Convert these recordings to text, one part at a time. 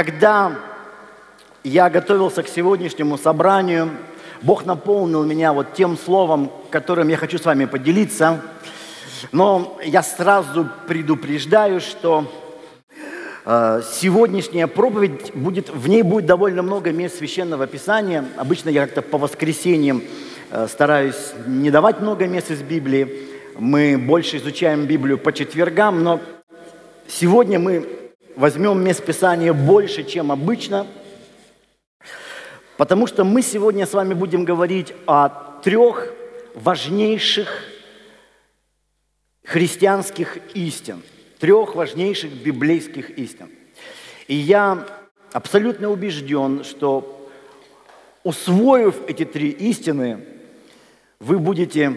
когда я готовился к сегодняшнему собранию, Бог наполнил меня вот тем словом, которым я хочу с вами поделиться. Но я сразу предупреждаю, что э, сегодняшняя проповедь будет, в ней будет довольно много мест священного писания. Обычно я как-то по воскресеньям э, стараюсь не давать много мест из Библии. Мы больше изучаем Библию по четвергам, но сегодня мы возьмем мест Писания больше, чем обычно, потому что мы сегодня с вами будем говорить о трех важнейших христианских истин, трех важнейших библейских истин. И я абсолютно убежден, что усвоив эти три истины, вы будете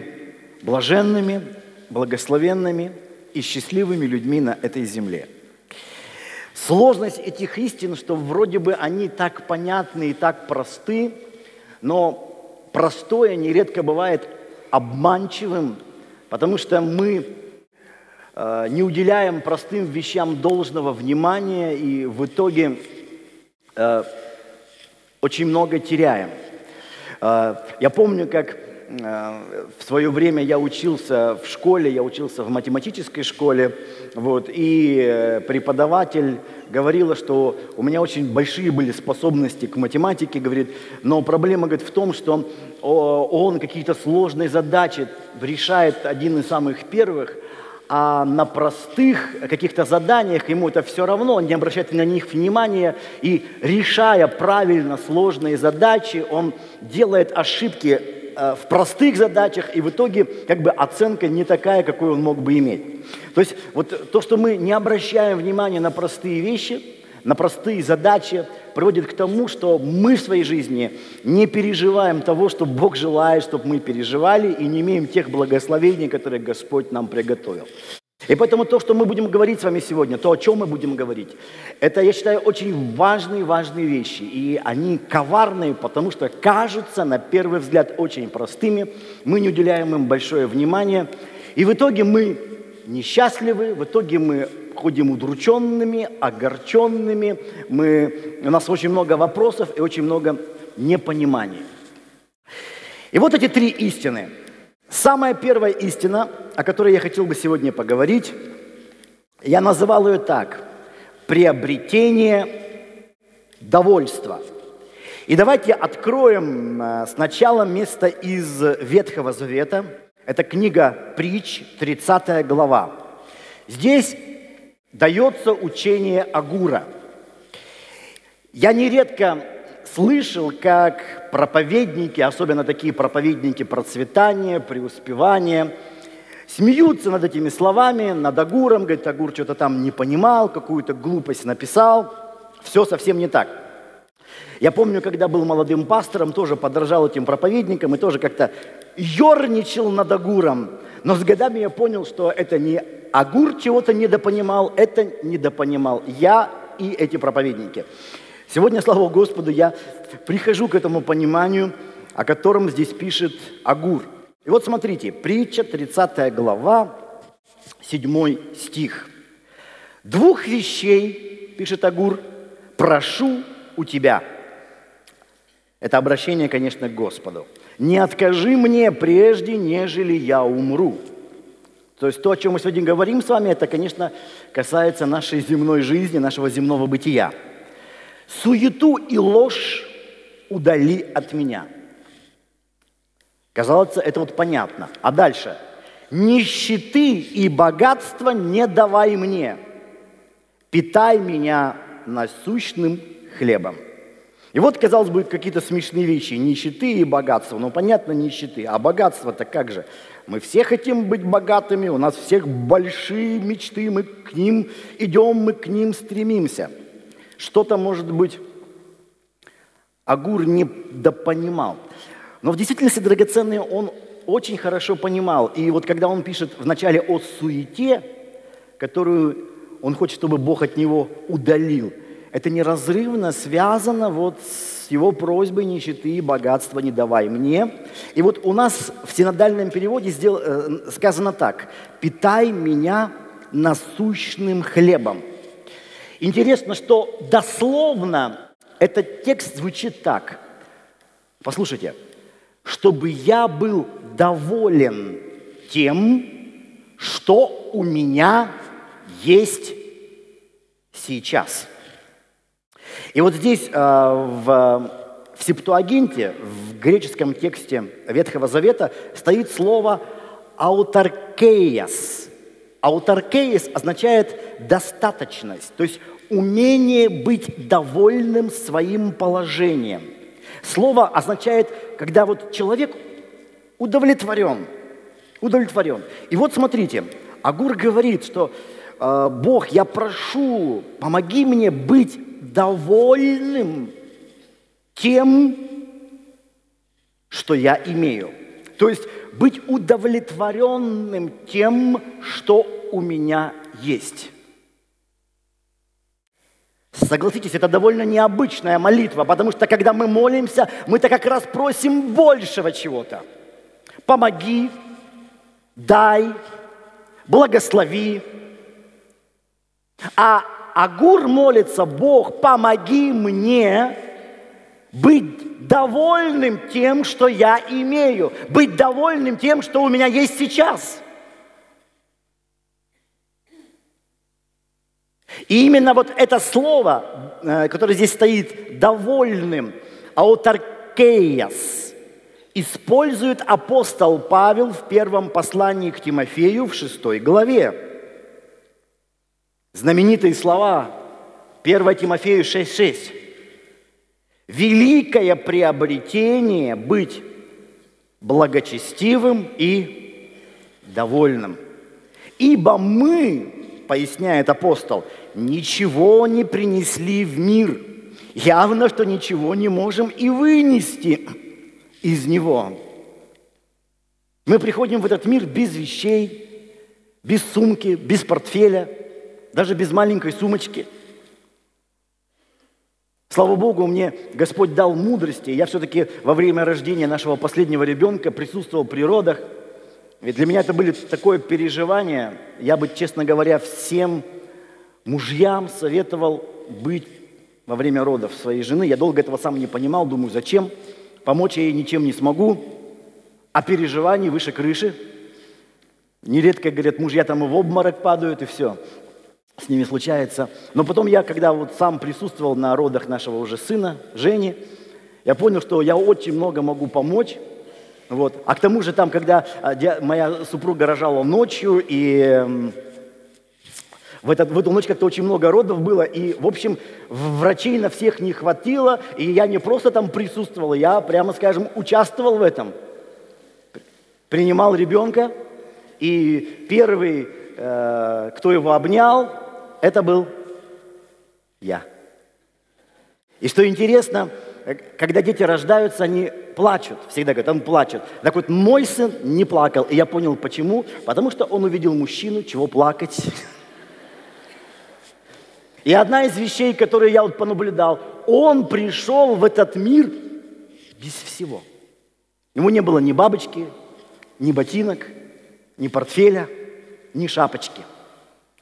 блаженными, благословенными и счастливыми людьми на этой земле. Сложность этих истин, что вроде бы они так понятны и так просты, но простое нередко бывает обманчивым, потому что мы э, не уделяем простым вещам должного внимания и в итоге э, очень много теряем. Э, я помню, как в свое время я учился в школе, я учился в математической школе, вот, и э, преподаватель говорила, что у меня очень большие были способности к математике, говорит, но проблема говорит, в том, что он какие-то сложные задачи решает один из самых первых, а на простых каких-то заданиях ему это все равно, он не обращает на них внимания, и решая правильно сложные задачи, он делает ошибки Э, в простых задачах, и в итоге как бы оценка не такая, какой он мог бы иметь. То есть вот то, что мы не обращаем внимания на простые вещи, на простые задачи, приводит к тому, что мы в своей жизни не переживаем того, что Бог желает, чтобы мы переживали, и не имеем тех благословений, которые Господь нам приготовил. И поэтому то, что мы будем говорить с вами сегодня, то, о чем мы будем говорить, это, я считаю, очень важные, важные вещи. И они коварные, потому что кажутся, на первый взгляд, очень простыми. Мы не уделяем им большое внимание. И в итоге мы несчастливы, в итоге мы ходим удрученными, огорченными. Мы, у нас очень много вопросов и очень много непонимания. И вот эти три истины – Самая первая истина, о которой я хотел бы сегодня поговорить, я называл ее так – приобретение довольства. И давайте откроем э, сначала место из Ветхого Завета. Это книга Притч, 30 глава. Здесь дается учение Агура. Я нередко слышал, как проповедники, особенно такие проповедники процветания, преуспевания, смеются над этими словами, над Агуром, говорит, Агур что-то там не понимал, какую-то глупость написал. Все совсем не так. Я помню, когда был молодым пастором, тоже подражал этим проповедникам и тоже как-то ерничал над Агуром. Но с годами я понял, что это не Агур чего-то недопонимал, это недопонимал я и эти проповедники. Сегодня, слава Господу, я прихожу к этому пониманию, о котором здесь пишет Агур. И вот смотрите, притча, 30 глава, 7 стих. «Двух вещей, — пишет Агур, — прошу у тебя». Это обращение, конечно, к Господу. «Не откажи мне прежде, нежели я умру». То есть то, о чем мы сегодня говорим с вами, это, конечно, касается нашей земной жизни, нашего земного бытия – Суету и ложь удали от меня. Казалось, это вот понятно. А дальше. Нищеты и богатства не давай мне. Питай меня насущным хлебом. И вот, казалось бы, какие-то смешные вещи. Нищеты и богатство. Ну, понятно, нищеты. А богатство-то как же? Мы все хотим быть богатыми, у нас всех большие мечты, мы к ним идем, мы к ним стремимся – что-то, может быть, Агур не допонимал. Но в действительности, драгоценный, он очень хорошо понимал. И вот когда он пишет вначале о суете, которую он хочет, чтобы Бог от него удалил, это неразрывно связано вот с его просьбой нищеты и богатства не давай мне. И вот у нас в синодальном переводе. Э, сказано так. «Питай меня насущным хлебом». Интересно, что дословно этот текст звучит так. Послушайте. Чтобы я был доволен тем, что у меня есть сейчас. И вот здесь э, в, в Септуагинте, в греческом тексте Ветхого Завета, стоит слово «αὐταρκείας». «Αὐταρκείας» означает «достаточность», то есть умение быть довольным своим положением. Слово означает, когда вот человек удовлетворен, удовлетворен. И вот смотрите, Агур говорит, что э, Бог, я прошу, помоги мне быть довольным тем, что я имею. То есть быть удовлетворенным тем, что у меня есть. Согласитесь, это довольно необычная молитва, потому что когда мы молимся, мы-то как раз просим большего чего-то. Помоги, дай, благослови. А Агур молится, Бог, помоги мне быть довольным тем, что я имею, быть довольным тем, что у меня есть сейчас – И именно вот это слово, э, которое здесь стоит довольным, аутаркеяс, использует апостол Павел в первом послании к Тимофею в шестой главе. Знаменитые слова 1 Тимофею 6.6. Великое приобретение быть благочестивым и довольным. Ибо мы, поясняет апостол, ничего не принесли в мир. Явно, что ничего не можем и вынести из него. Мы приходим в этот мир без вещей, без сумки, без портфеля, даже без маленькой сумочки. Слава Богу, мне Господь дал мудрости. Я все-таки во время рождения нашего последнего ребенка присутствовал при родах. Ведь для меня это были такое переживание. Я бы, честно говоря, всем мужьям советовал быть во время родов своей жены. Я долго этого сам не понимал, думаю, зачем? Помочь я ей ничем не смогу, а переживаний выше крыши. Нередко, говорят, мужья там и в обморок падают, и все с ними случается. Но потом я, когда вот сам присутствовал на родах нашего уже сына, Жени, я понял, что я очень много могу помочь. Вот. А к тому же там, когда а, моя супруга рожала ночью, и в, этот, в эту ночь как-то очень много родов было, и, в общем, врачей на всех не хватило, и я не просто там присутствовал, я, прямо скажем, участвовал в этом. Принимал ребенка, и первый, э, кто его обнял, это был я. И что интересно, когда дети рождаются, они плачут, всегда говорят, он плачет. Так вот, мой сын не плакал, и я понял, почему. Потому что он увидел мужчину, чего плакать. И одна из вещей, которые я вот понаблюдал, он пришел в этот мир без всего. Ему не было ни бабочки, ни ботинок, ни портфеля, ни шапочки.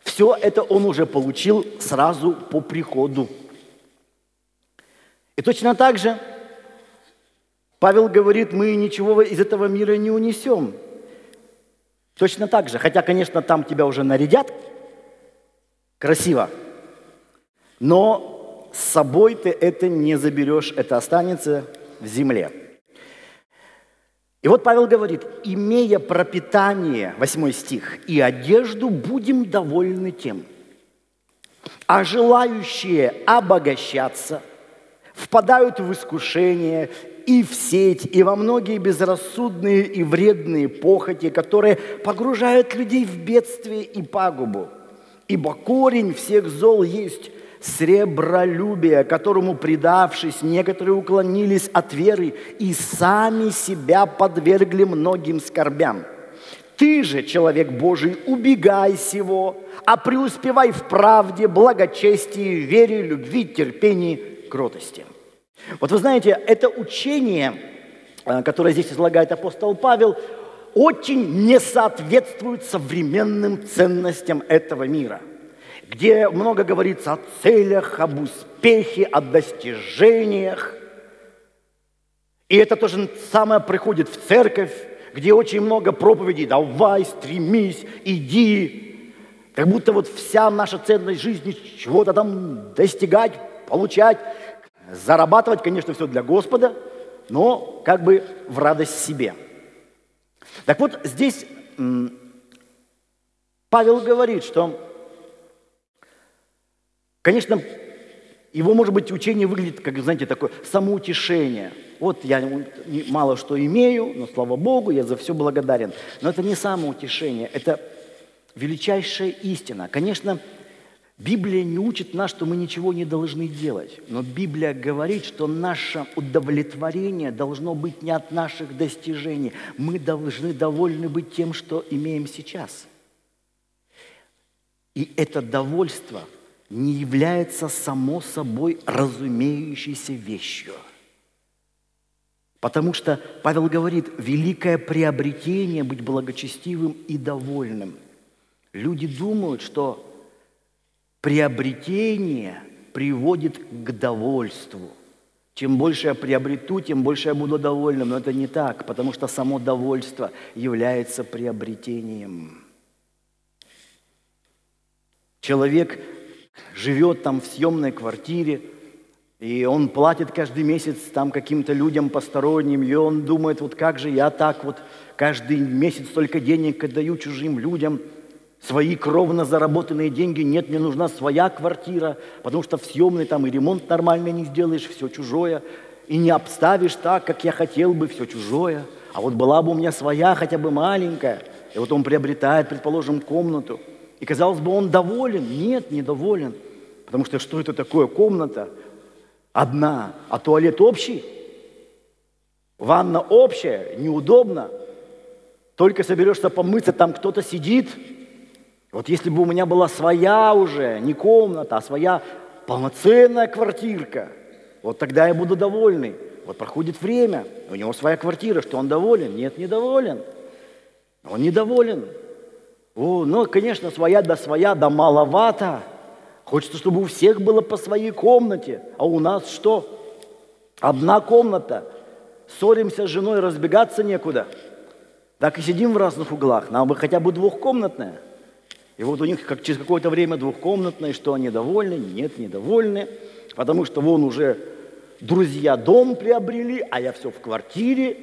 Все это он уже получил сразу по приходу. И точно так же Павел говорит, мы ничего из этого мира не унесем. Точно так же, хотя, конечно, там тебя уже нарядят красиво, но с собой ты это не заберешь, это останется в земле. И вот Павел говорит, имея пропитание, 8 стих, и одежду, будем довольны тем. А желающие обогащаться впадают в искушение и в сеть, и во многие безрассудные и вредные похоти, которые погружают людей в бедствие и пагубу. Ибо корень всех зол есть сребролюбие, которому, предавшись, некоторые уклонились от веры и сами себя подвергли многим скорбям. Ты же, человек Божий, убегай сего, а преуспевай в правде, благочестии, вере, любви, терпении, кротости. Вот вы знаете, это учение, э, которое здесь излагает апостол Павел, очень не соответствует современным ценностям этого мира – где много говорится о целях, об успехе, о достижениях. И это тоже самое приходит в церковь, где очень много проповедей. Давай, стремись, иди. Как будто вот вся наша ценность жизни чего-то там достигать, получать, зарабатывать, конечно, все для Господа, но как бы в радость себе. Так вот, здесь Павел говорит, что, конечно, его, может быть, учение выглядит, как, знаете, такое самоутешение. Вот я мало что имею, но, слава Богу, я за все благодарен. Но это не самоутешение, это величайшая истина. Конечно, Библия не учит нас, что мы ничего не должны делать. Но Библия говорит, что наше удовлетворение должно быть не от наших достижений. Мы должны довольны быть тем, что имеем сейчас. И это довольство – не является само собой разумеющейся вещью. Потому что Павел говорит, великое приобретение быть благочестивым и довольным. Люди думают, что приобретение приводит к довольству. Чем больше я приобрету, тем больше я буду довольным. Но это не так, потому что само довольство является приобретением. Человек живет там в съемной квартире, и он платит каждый месяц там каким-то людям посторонним, и он думает, вот как же я так вот каждый месяц столько денег отдаю чужим людям, свои кровно заработанные деньги, нет, мне нужна своя квартира, потому что в съемной там и ремонт нормально не сделаешь, все чужое, и не обставишь так, как я хотел бы, все чужое. А вот была бы у меня своя, хотя бы маленькая, и вот он приобретает, предположим, комнату – и, казалось бы, он доволен. Нет, недоволен. Потому что что это такое? Комната одна, а туалет общий. Ванна общая, неудобно. Только соберешься помыться, там кто-то сидит. Вот если бы у меня была своя уже, не комната, а своя полноценная квартирка, вот тогда я буду довольный. Вот проходит время, у него своя квартира, что он доволен? Нет, недоволен. Он недоволен. О, ну, конечно, своя да своя, да маловато. Хочется, чтобы у всех было по своей комнате. А у нас что? Одна комната. Ссоримся с женой, разбегаться некуда. Так и сидим в разных углах. Нам бы хотя бы двухкомнатная. И вот у них как через какое-то время двухкомнатная, что они довольны? Нет, недовольны. Потому что вон уже друзья дом приобрели, а я все в квартире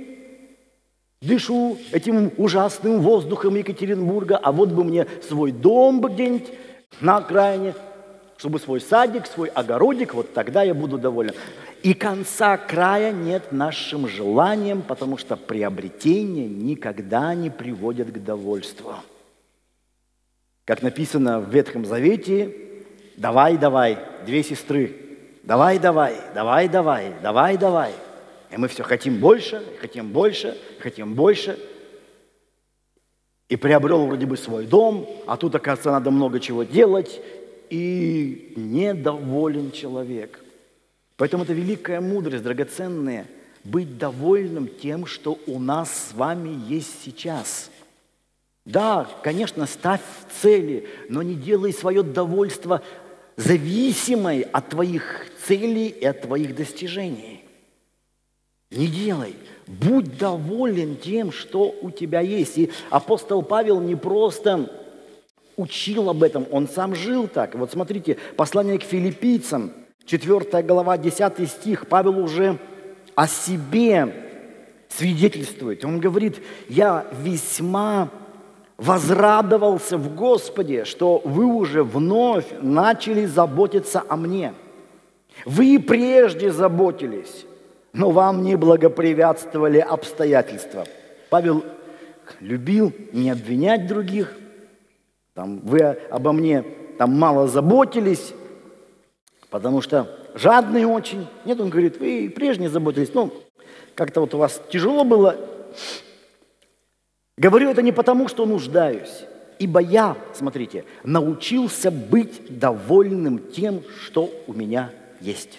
дышу этим ужасным воздухом Екатеринбурга, а вот бы мне свой дом бы где-нибудь на окраине, чтобы свой садик, свой огородик, вот тогда я буду доволен. И конца края нет нашим желаниям, потому что приобретение никогда не приводит к довольству. Как написано в Ветхом Завете, давай, давай, две сестры, давай, давай, давай, давай, давай, давай – и мы все хотим больше, хотим больше, хотим больше. И приобрел вроде бы свой дом, а тут, оказывается, надо много чего делать, и недоволен человек. Поэтому это великая мудрость, драгоценная, быть довольным тем, что у нас с вами есть сейчас. Да, конечно, ставь цели, но не делай свое довольство зависимой от твоих целей и от твоих достижений. Не делай. Будь доволен тем, что у тебя есть. И апостол Павел не просто учил об этом, он сам жил так. Вот смотрите, послание к филиппийцам, 4 глава, 10 стих, Павел уже о себе свидетельствует. Он говорит, я весьма возрадовался в Господе, что вы уже вновь начали заботиться о мне. Вы и прежде заботились, но вам не благоприятствовали обстоятельства. Павел любил не обвинять других, там, вы обо мне там мало заботились, потому что жадные очень. Нет, он говорит, вы и прежде заботились, ну, как-то вот у вас тяжело было. Говорю это не потому, что нуждаюсь, ибо я, смотрите, научился быть довольным тем, что у меня есть.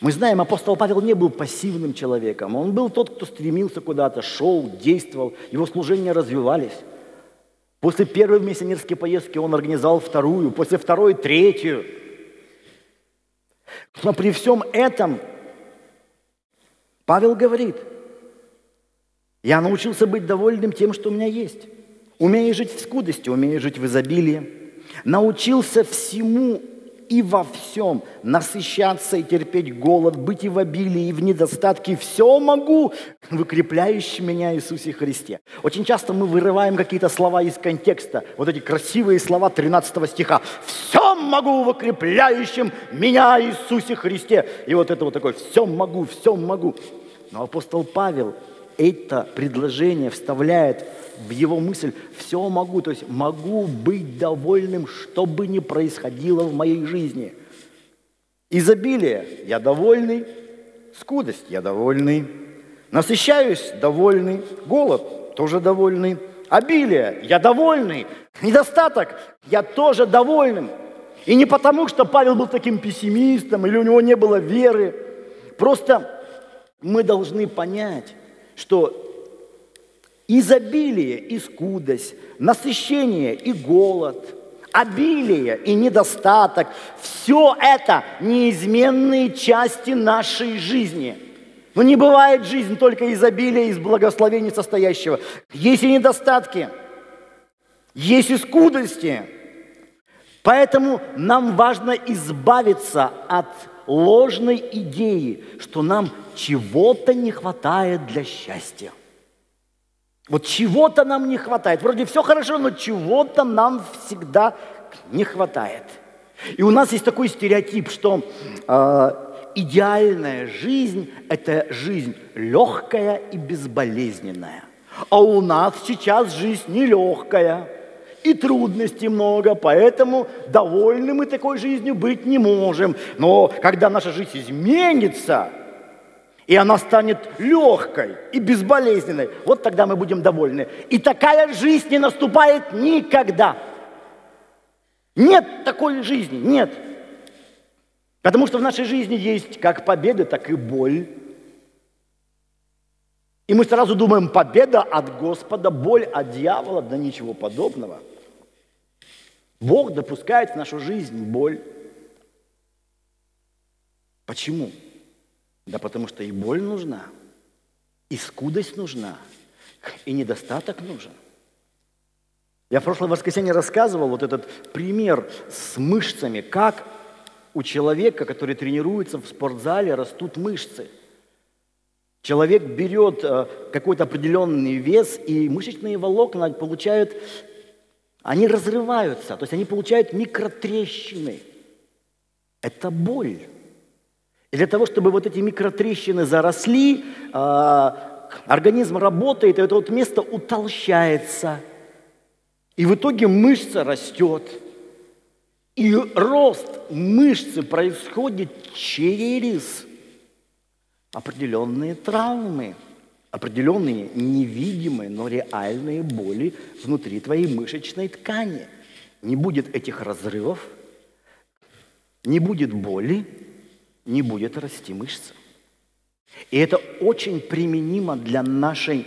Мы знаем, апостол Павел не был пассивным человеком. Он был тот, кто стремился куда-то, шел, действовал, его служения развивались. После первой миссионерской поездки он организовал вторую, после второй – третью. Но при всем этом Павел говорит, я научился быть довольным тем, что у меня есть. Умею жить в скудости, умею жить в изобилии. Научился всему и во всем насыщаться и терпеть голод, быть и в обилии, и в недостатке. Все могу в укрепляющем меня Иисусе Христе. Очень часто мы вырываем какие-то слова из контекста. Вот эти красивые слова 13 стиха. «Все могу в укрепляющем меня Иисусе Христе». И вот это вот такое «все могу, все могу». Но апостол Павел это предложение вставляет в его мысль «все могу», то есть могу быть довольным, что бы ни происходило в моей жизни. Изобилие – я довольный, скудость – я довольный, насыщаюсь – довольный, голод – тоже довольный, обилие – я довольный, недостаток – я тоже довольным. И не потому, что Павел был таким пессимистом или у него не было веры, просто мы должны понять, что изобилие и скудость, насыщение и голод, обилие и недостаток – все это неизменные части нашей жизни. Но не бывает жизнь только изобилия из благословений состоящего. Есть и недостатки, есть и скудости. Поэтому нам важно избавиться от ложной идеи, что нам чего-то не хватает для счастья. Вот чего-то нам не хватает. Вроде все хорошо, но чего-то нам всегда не хватает. И у нас есть такой стереотип, что э, идеальная жизнь – это жизнь легкая и безболезненная. А у нас сейчас жизнь нелегкая, и трудностей много, поэтому довольны мы такой жизнью быть не можем. Но когда наша жизнь изменится – и она станет легкой и безболезненной. Вот тогда мы будем довольны. И такая жизнь не наступает никогда. Нет такой жизни, нет. Потому что в нашей жизни есть как победы, так и боль. И мы сразу думаем, победа от Господа, боль от дьявола, да ничего подобного. Бог допускает в нашу жизнь боль. Почему? Да потому что и боль нужна, и скудость нужна, и недостаток нужен. Я в прошлое воскресенье рассказывал вот этот пример с мышцами, как у человека, который тренируется в спортзале, растут мышцы. Человек берет э, какой-то определенный вес, и мышечные волокна получают, они разрываются, то есть они получают микротрещины. Это боль. И для того, чтобы вот эти микротрещины заросли, а, организм работает, и это вот место утолщается. И в итоге мышца растет. И рост мышцы происходит через определенные травмы, определенные невидимые, но реальные боли внутри твоей мышечной ткани. Не будет этих разрывов, не будет боли, не будет расти мышца. И это очень применимо для нашей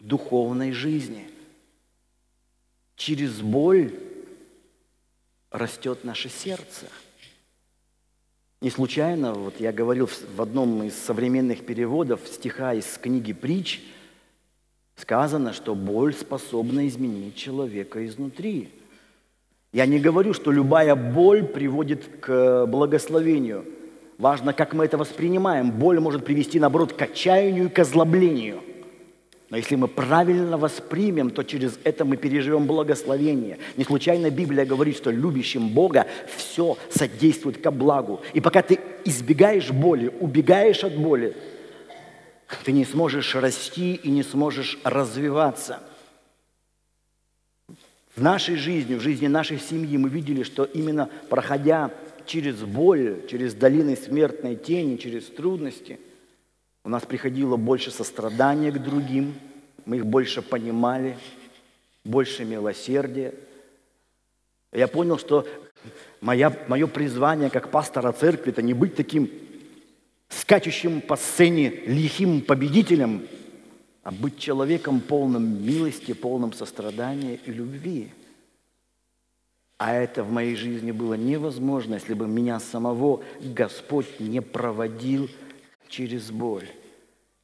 духовной жизни. Через боль растет наше сердце. Не случайно, вот я говорил в одном из современных переводов стиха из книги «Притч», сказано, что боль способна изменить человека изнутри. Я не говорю, что любая боль приводит к благословению – Важно, как мы это воспринимаем. Боль может привести, наоборот, к отчаянию и к озлоблению. Но если мы правильно воспримем, то через это мы переживем благословение. Не случайно Библия говорит, что любящим Бога все содействует ко благу. И пока ты избегаешь боли, убегаешь от боли, ты не сможешь расти и не сможешь развиваться. В нашей жизни, в жизни нашей семьи мы видели, что именно проходя через боль, через долины смертной тени, через трудности у нас приходило больше сострадания к другим, мы их больше понимали, больше милосердия. Я понял, что моя, мое призвание как пастора церкви – это не быть таким скачущим по сцене лихим победителем, а быть человеком полным милости, полным сострадания и любви. А это в моей жизни было невозможно, если бы меня самого Господь не проводил через боль.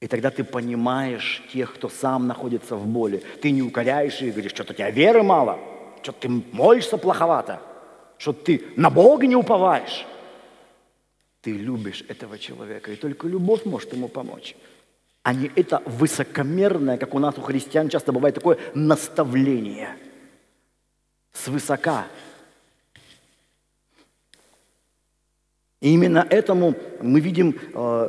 И тогда ты понимаешь тех, кто сам находится в боли. Ты не укоряешь их и говоришь, что-то у тебя веры мало, что-то ты молишься плоховато, что ты на Бога не уповаешь. Ты любишь этого человека, и только любовь может ему помочь. А не это высокомерное, как у нас у христиан часто бывает такое наставление. Свысока. И именно этому мы видим, э,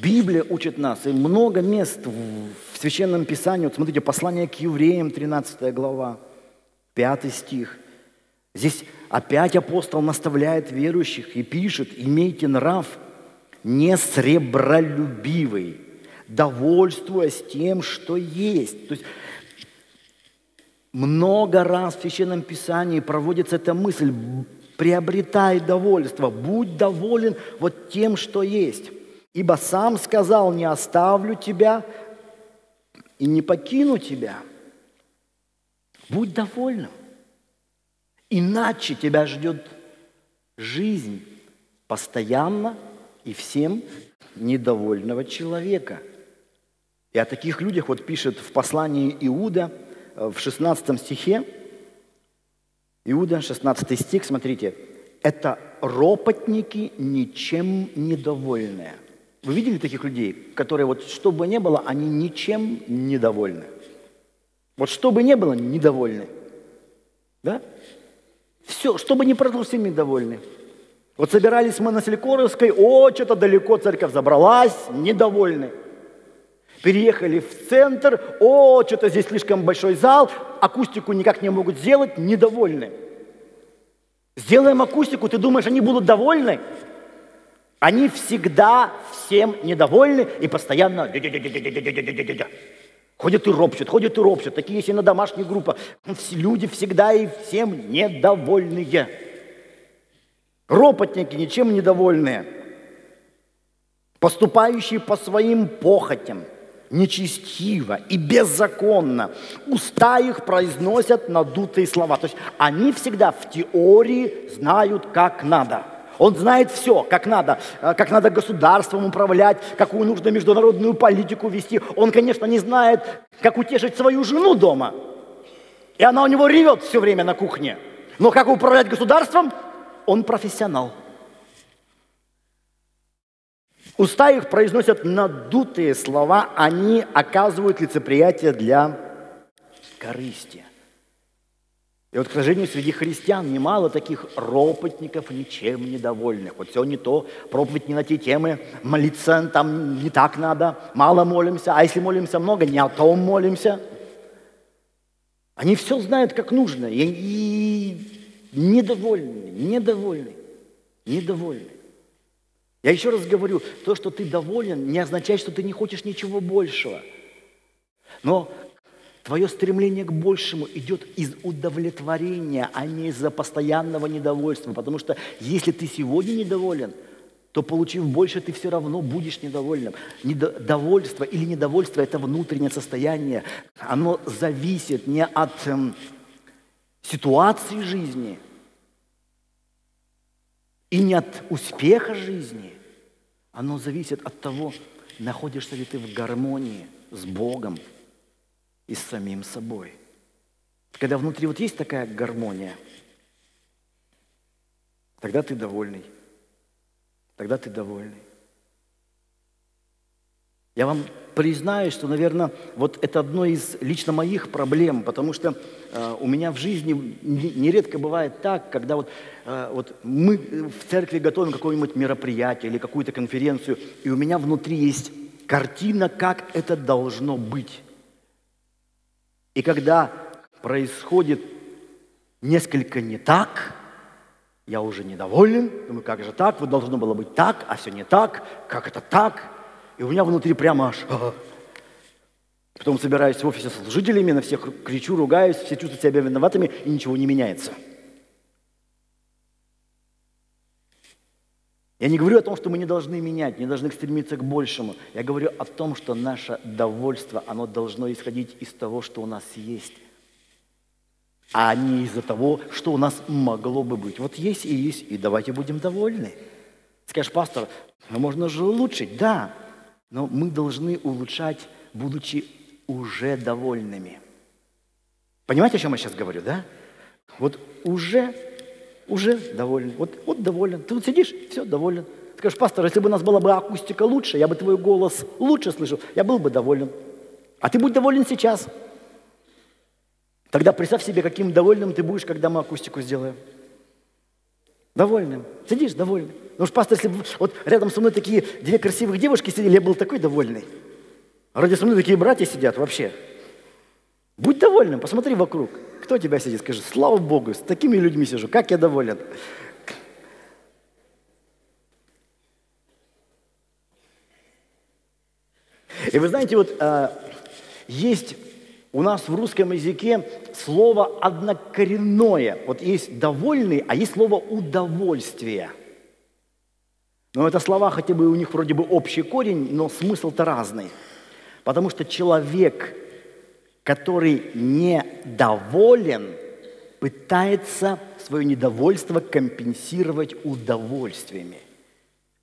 Библия учит нас, и много мест в Священном Писании. Вот смотрите, послание к евреям, 13 глава, 5 стих – Здесь опять апостол наставляет верующих и пишет, имейте нрав не сребролюбивый, довольствуясь тем, что есть. То есть много раз в Священном Писании проводится эта мысль, приобретай довольство, будь доволен вот тем, что есть. Ибо сам сказал, не оставлю тебя и не покину тебя. Будь довольным. Иначе тебя ждет жизнь постоянно и всем недовольного человека. И о таких людях вот пишет в послании Иуда э, в 16 стихе, Иуда, 16 стих, смотрите, это ропотники ничем недовольные. Вы видели таких людей, которые вот что бы ни было, они ничем недовольны? Вот что бы ни было, недовольны. Да? Все, чтобы не прошло, всеми довольны. Вот собирались мы на Селькоровской, о, что-то далеко церковь забралась, недовольны. Переехали в центр, о, что-то здесь слишком большой зал, акустику никак не могут сделать, недовольны. Сделаем акустику, ты думаешь, они будут довольны? Они всегда всем недовольны и постоянно Ходят и ропщут, ходят и ропщут. Такие есть и на домашних группах. Люди всегда и всем недовольные. Ропотники, ничем недовольные. Поступающие по своим похотям, нечестиво и беззаконно. Уста их произносят надутые слова. То есть они всегда в теории знают, как надо – он знает все, как надо, э, как надо государством управлять, какую нужно международную политику вести. Он, конечно, не знает, как утешить свою жену дома. И она у него ревет все время на кухне. Но как управлять государством, он профессионал. Уста их произносят надутые слова, они оказывают лицеприятие для корысти. И вот, к сожалению, среди христиан немало таких ропотников, ничем недовольных. Вот все не то, проповедь не на те темы, молиться там не так надо, мало молимся, а если молимся много, не о том молимся. Они все знают, как нужно, и, и недовольны, недовольны, недовольны. Я еще раз говорю, то, что ты доволен, не означает, что ты не хочешь ничего большего. Но Твое стремление к большему идет из удовлетворения, а не из-за постоянного недовольства. Потому что если ты сегодня недоволен, то получив больше, ты все равно будешь недовольным. Недовольство или недовольство – это внутреннее состояние. Оно зависит не от эм, ситуации жизни и не от успеха жизни. Оно зависит от того, находишься ли ты в гармонии с Богом, и с самим собой. Когда внутри вот есть такая гармония, тогда ты довольный. Тогда ты довольный. Я вам признаюсь, что, наверное, вот это одно из лично моих проблем, потому что э, у меня в жизни нередко бывает так, когда вот, э, вот мы в церкви готовим какое-нибудь мероприятие или какую-то конференцию, и у меня внутри есть картина, как это должно быть. И когда происходит несколько не так, я уже недоволен, думаю, как же так, вот должно было быть так, а все не так, как это так? И у меня внутри прямо аж... Потом собираюсь в офисе с служителями, на всех кричу, ругаюсь, все чувствуют себя виноватыми, и ничего не меняется. Я не говорю о том, что мы не должны менять, не должны стремиться к большему. Я говорю о том, что наше довольство, оно должно исходить из того, что у нас есть, а не из-за того, что у нас могло бы быть. Вот есть и есть, и давайте будем довольны. Скажешь, пастор, ну можно же улучшить. Да, но мы должны улучшать, будучи уже довольными. Понимаете, о чем я сейчас говорю, да? Вот уже, уже доволен. Вот, вот доволен. Ты вот сидишь, все, доволен. Ты скажешь, пастор, если бы у нас была бы акустика лучше, я бы твой голос лучше слышал, я был бы доволен. А ты будь доволен сейчас. Тогда представь себе, каким довольным ты будешь, когда мы акустику сделаем. Довольным. Сидишь довольный. Ну уж, пастор, если бы вот рядом со мной такие две красивых девушки сидели, я был такой довольный. А ради со мной такие братья сидят вообще. Будь довольным, посмотри вокруг. Кто тебя сидит? Скажи, слава Богу, с такими людьми сижу, как я доволен. И вы знаете, вот э, есть у нас в русском языке слово однокоренное. Вот есть довольный, а есть слово удовольствие. Но это слова, хотя бы у них вроде бы общий корень, но смысл-то разный. Потому что человек, который недоволен, пытается свое недовольство компенсировать удовольствиями,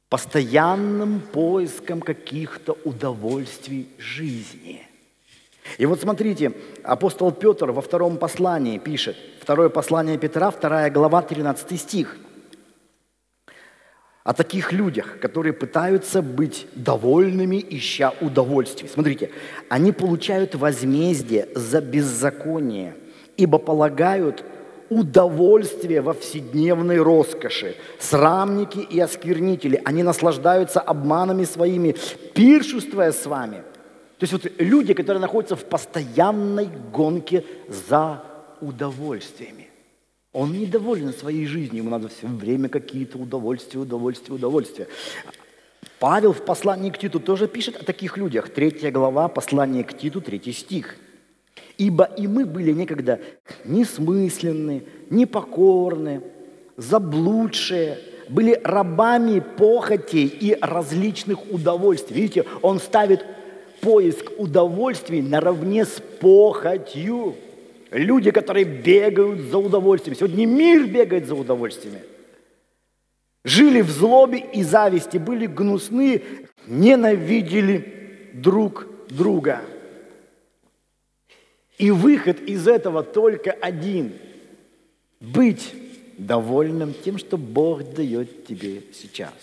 постоянным поиском каких-то удовольствий жизни – и вот смотрите, апостол Петр во втором послании пишет, второе послание Петра, вторая глава, 13 стих, о таких людях, которые пытаются быть довольными, ища удовольствий. Смотрите, они получают возмездие за беззаконие, ибо полагают удовольствие во вседневной роскоши. Срамники и осквернители, они наслаждаются обманами своими, пиршествуя с вами – то есть вот люди, которые находятся в постоянной гонке за удовольствиями. Он недоволен своей жизнью, ему надо все время какие-то удовольствия, удовольствия, удовольствия. Павел в послании к Титу тоже пишет о таких людях. Третья глава, послание к Титу, третий стих. «Ибо и мы были некогда несмысленны, непокорны, заблудшие, были рабами похотей и различных удовольствий». Видите, он ставит поиск удовольствий наравне с похотью. Люди, которые бегают за удовольствием. Сегодня мир бегает за удовольствиями. Жили в злобе и зависти, были гнусны, ненавидели друг друга. И выход из этого только один – быть довольным тем, что Бог дает тебе сейчас.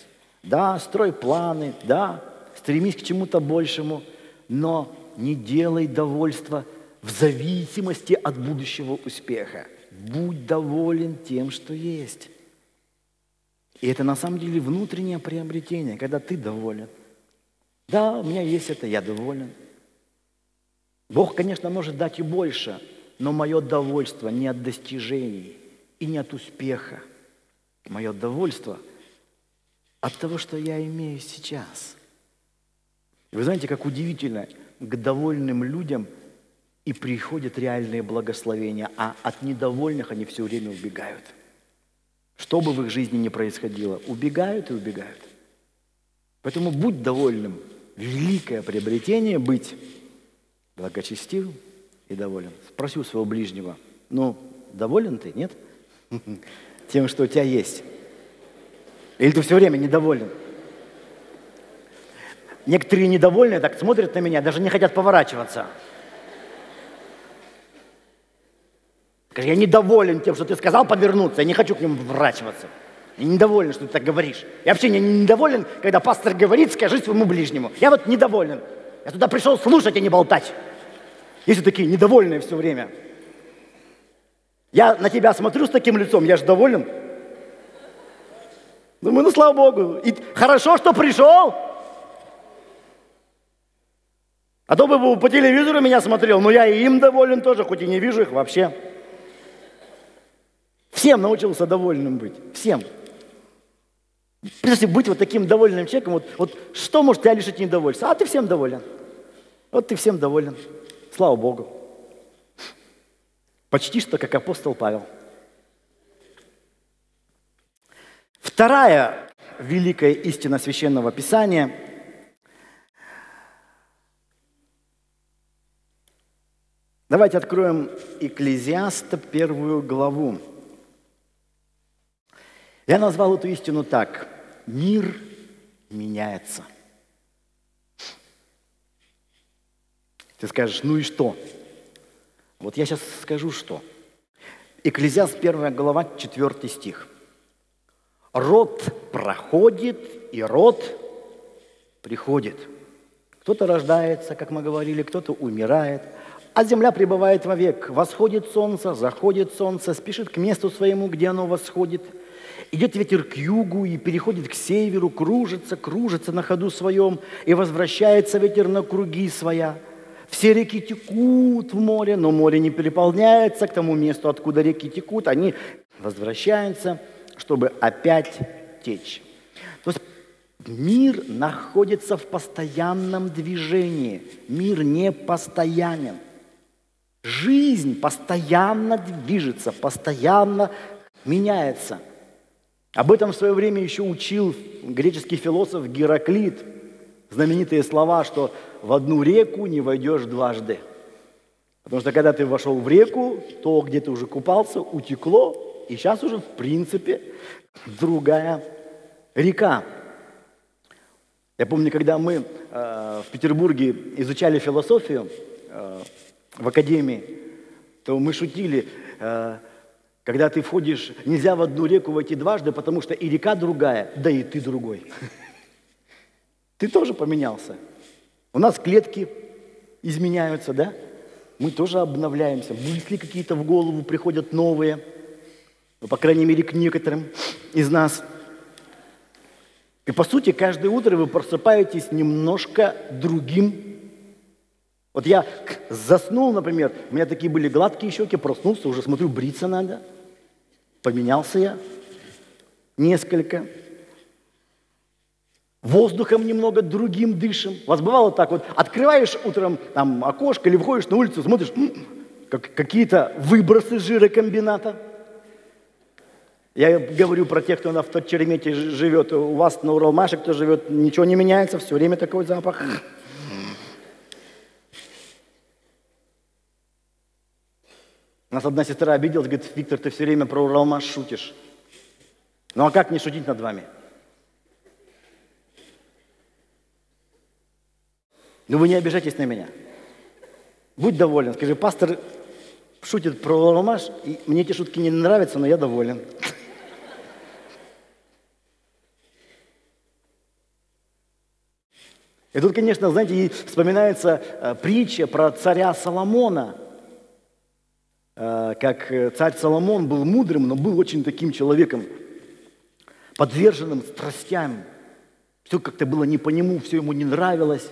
Да, строй планы, да, стремись к чему-то большему – но не делай довольства в зависимости от будущего успеха. Будь доволен тем, что есть. И это на самом деле внутреннее приобретение, когда ты доволен. Да, у меня есть это, я доволен. Бог, конечно, может дать и больше, но мое довольство не от достижений и не от успеха. Мое довольство от того, что я имею сейчас – вы знаете, как удивительно, к довольным людям и приходят реальные благословения, а от недовольных они все время убегают. Что бы в их жизни ни происходило, убегают и убегают. Поэтому будь довольным. Великое приобретение быть благочестивым и доволен. Спроси у своего ближнего, ну, доволен ты, нет? Тем, что у тебя есть. Или ты все время недоволен? Некоторые недовольные так смотрят на меня, даже не хотят поворачиваться. Я недоволен тем, что ты сказал повернуться, я не хочу к нему поворачиваться. Я недоволен, что ты так говоришь. Я вообще не недоволен, когда пастор говорит, скажи своему ближнему. Я вот недоволен. Я туда пришел слушать, а не болтать. Если такие недовольные все время. Я на тебя смотрю с таким лицом, я же доволен. Думаю, ну слава Богу. И хорошо, что пришел. А то бы по телевизору меня смотрел, но я и им доволен тоже, хоть и не вижу их вообще. Всем научился довольным быть. Всем. Представьте, быть вот таким довольным человеком, вот, вот что может тебя лишить недовольства? А ты всем доволен. Вот ты всем доволен. Слава Богу. Почти что как апостол Павел. Вторая великая истина священного писания. Давайте откроем Экклезиаста первую главу. Я назвал эту истину так. Мир меняется. Ты скажешь, ну и что? Вот я сейчас скажу, что. Экклезиаст, первая глава, 4 стих. Род проходит, и род приходит. Кто-то рождается, как мы говорили, кто-то умирает, а земля пребывает вовек. Восходит солнце, заходит солнце, спешит к месту своему, где оно восходит. Идет ветер к югу и переходит к северу, кружится, кружится на ходу своем, и возвращается ветер на круги своя – все реки текут в море, но море не переполняется к тому месту, откуда реки текут. Они возвращаются, чтобы опять течь. То есть мир находится в постоянном движении. Мир не постоянен. Жизнь постоянно движется, постоянно меняется. Об этом в свое время еще учил греческий философ Гераклит. Знаменитые слова, что в одну реку не войдешь дважды. Потому что когда ты вошел в реку, то, где ты уже купался, утекло, и сейчас уже, в принципе, другая река. Я помню, когда мы э, в Петербурге изучали философию э, в академии, то мы шутили, э, когда ты входишь, нельзя в одну реку войти дважды, потому что и река другая, да и ты другой. Ты тоже поменялся. У нас клетки изменяются, да? Мы тоже обновляемся. Мысли какие-то в голову приходят новые. Ну, по крайней мере, к некоторым из нас. И по сути, каждое утро вы просыпаетесь немножко другим. Вот я заснул, например, у меня такие были гладкие щеки, проснулся, уже смотрю, бриться надо. Поменялся я несколько воздухом немного другим дышим. У вас бывало так вот, открываешь утром там окошко или выходишь на улицу, смотришь, как, какие-то выбросы жирокомбината. Я говорю про тех, кто на в Черемете живет. У вас на Уралмаше, кто живет, ничего не меняется, все время такой запах. Нас одна сестра обиделась, говорит, Виктор, ты все время про Уралмаш шутишь. Ну а как не шутить над вами? Но вы не обижайтесь на меня. Будь доволен. Скажи, пастор шутит про Ларомаш, и мне эти шутки не нравятся, но я доволен. И тут, конечно, знаете, вспоминается э, притча про царя Соломона, как э, царь Соломон был мудрым, но был очень таким человеком, подверженным страстям. Все как-то было не по нему, все ему не нравилось.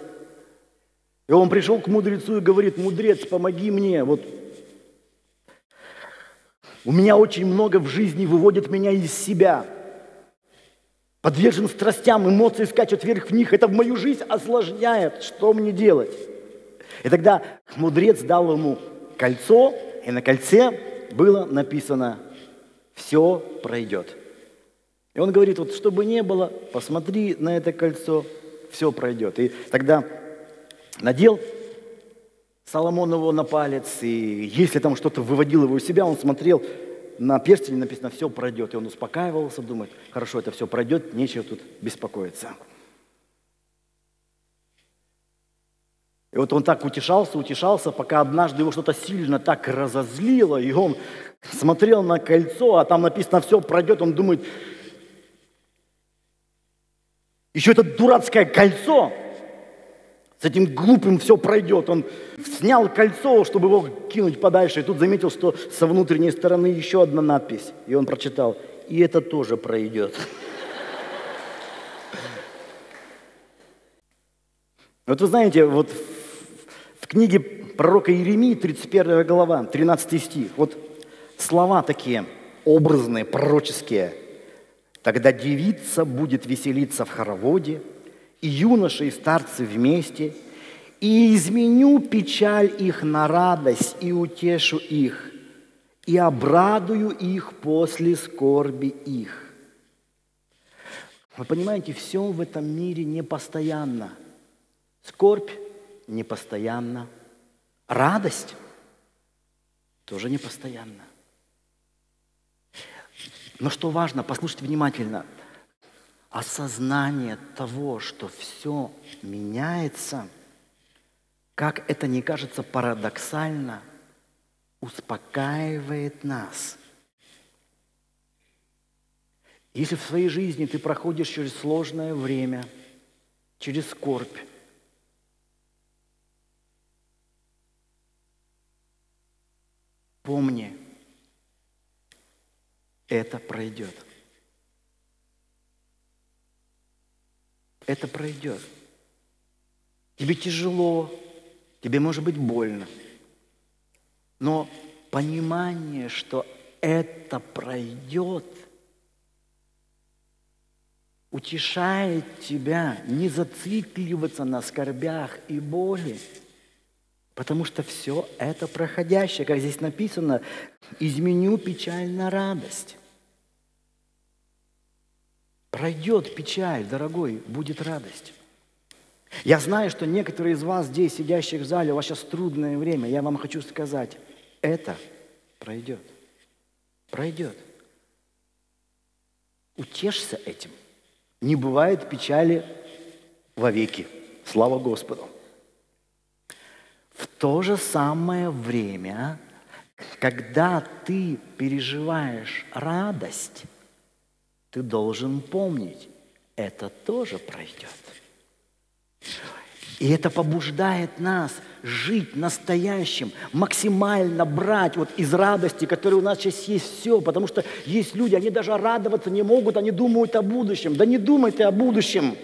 И он пришел к мудрецу и говорит, мудрец, помоги мне. Вот у меня очень много в жизни выводит меня из себя. Подвержен страстям, эмоции скачут вверх в них. Это в мою жизнь осложняет. Что мне делать? И тогда мудрец дал ему кольцо, и на кольце было написано «Все пройдет». И он говорит, вот чтобы не было, посмотри на это кольцо, все пройдет. И тогда надел Соломон его на палец, и если там что-то выводило его из себя, он смотрел на перстень, написано, все пройдет. И он успокаивался, думает, хорошо, это все пройдет, нечего тут беспокоиться. И вот он так утешался, утешался, пока однажды его что-то сильно так разозлило, и он смотрел на кольцо, а там написано «все пройдет», он думает, еще это дурацкое кольцо – с этим глупым все пройдет. Он снял кольцо, чтобы его кинуть подальше, и тут заметил, что со внутренней стороны еще одна надпись. И он прочитал, и это тоже пройдет. Вот вы знаете, вот книге пророка Иеремии, 31 глава, 13 стих, вот слова такие образные, пророческие. «Тогда девица будет веселиться в хороводе, и юноши, и старцы вместе, и изменю печаль их на радость, и утешу их, и обрадую их после скорби их. Вы понимаете, все в этом мире непостоянно. Скорбь непостоянна. Радость тоже непостоянна. Но что важно, послушайте внимательно, осознание того, что все меняется, как это не кажется парадоксально, успокаивает нас. Если в своей жизни ты проходишь через сложное время, через скорбь, помни, это пройдет. Это пройдет. Тебе тяжело, тебе может быть больно. Но понимание, что это пройдет, утешает тебя не зацикливаться на скорбях и боли, потому что все это проходящее, как здесь написано, изменю печаль на радость. Пройдет печаль, дорогой, будет радость. Я знаю, что некоторые из вас здесь, сидящих в зале, у вас сейчас трудное время. Я вам хочу сказать, это пройдет. Пройдет. Утешься этим. Не бывает печали вовеки. Слава Господу. В то же самое время, когда ты переживаешь радость, ты должен помнить, это тоже пройдет. И это побуждает нас жить настоящим, максимально брать вот из радости, которая у нас сейчас есть все, потому что есть люди, они даже радоваться не могут, они думают о будущем. Да не думай ты о будущем.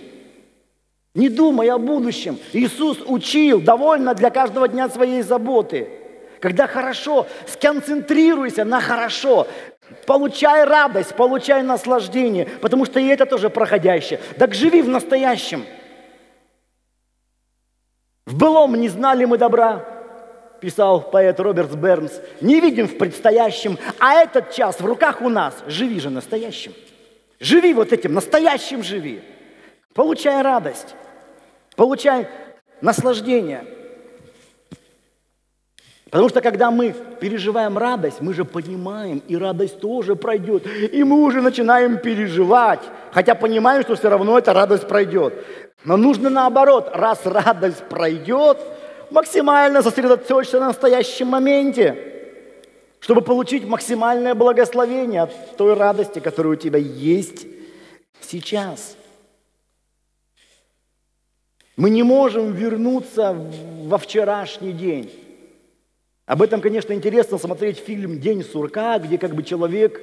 Не думай о будущем. Иисус учил, довольно для каждого дня своей заботы. Когда хорошо, сконцентрируйся на хорошо. Получай радость, получай наслаждение, потому что и это тоже проходящее. Так живи в настоящем. В былом не знали мы добра, писал поэт Роберт Бернс. Не видим в предстоящем, а этот час в руках у нас. Живи же настоящим. Живи вот этим, настоящим живи. Получай радость, получай наслаждение – Потому что когда мы переживаем радость, мы же понимаем, и радость тоже пройдет. И мы уже начинаем переживать, хотя понимаем, что все равно эта радость пройдет. Но нужно наоборот, раз радость пройдет, максимально сосредоточиться на настоящем моменте, чтобы получить максимальное благословение от той радости, которая у тебя есть сейчас. Мы не можем вернуться во вчерашний день. Об этом, конечно, интересно смотреть фильм «День сурка», где как бы человек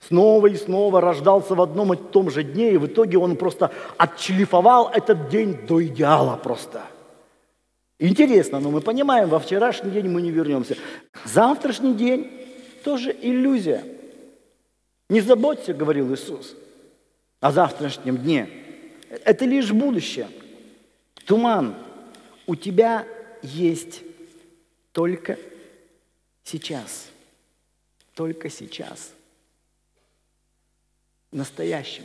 снова и снова рождался в одном и том же дне, и в итоге он просто отшлифовал этот день до идеала просто. Интересно, но мы понимаем, во вчерашний день мы не вернемся. Завтрашний день тоже иллюзия. Не заботься, говорил Иисус, о завтрашнем дне. Это лишь будущее. Туман. У тебя есть только сейчас. Только сейчас. Настоящим.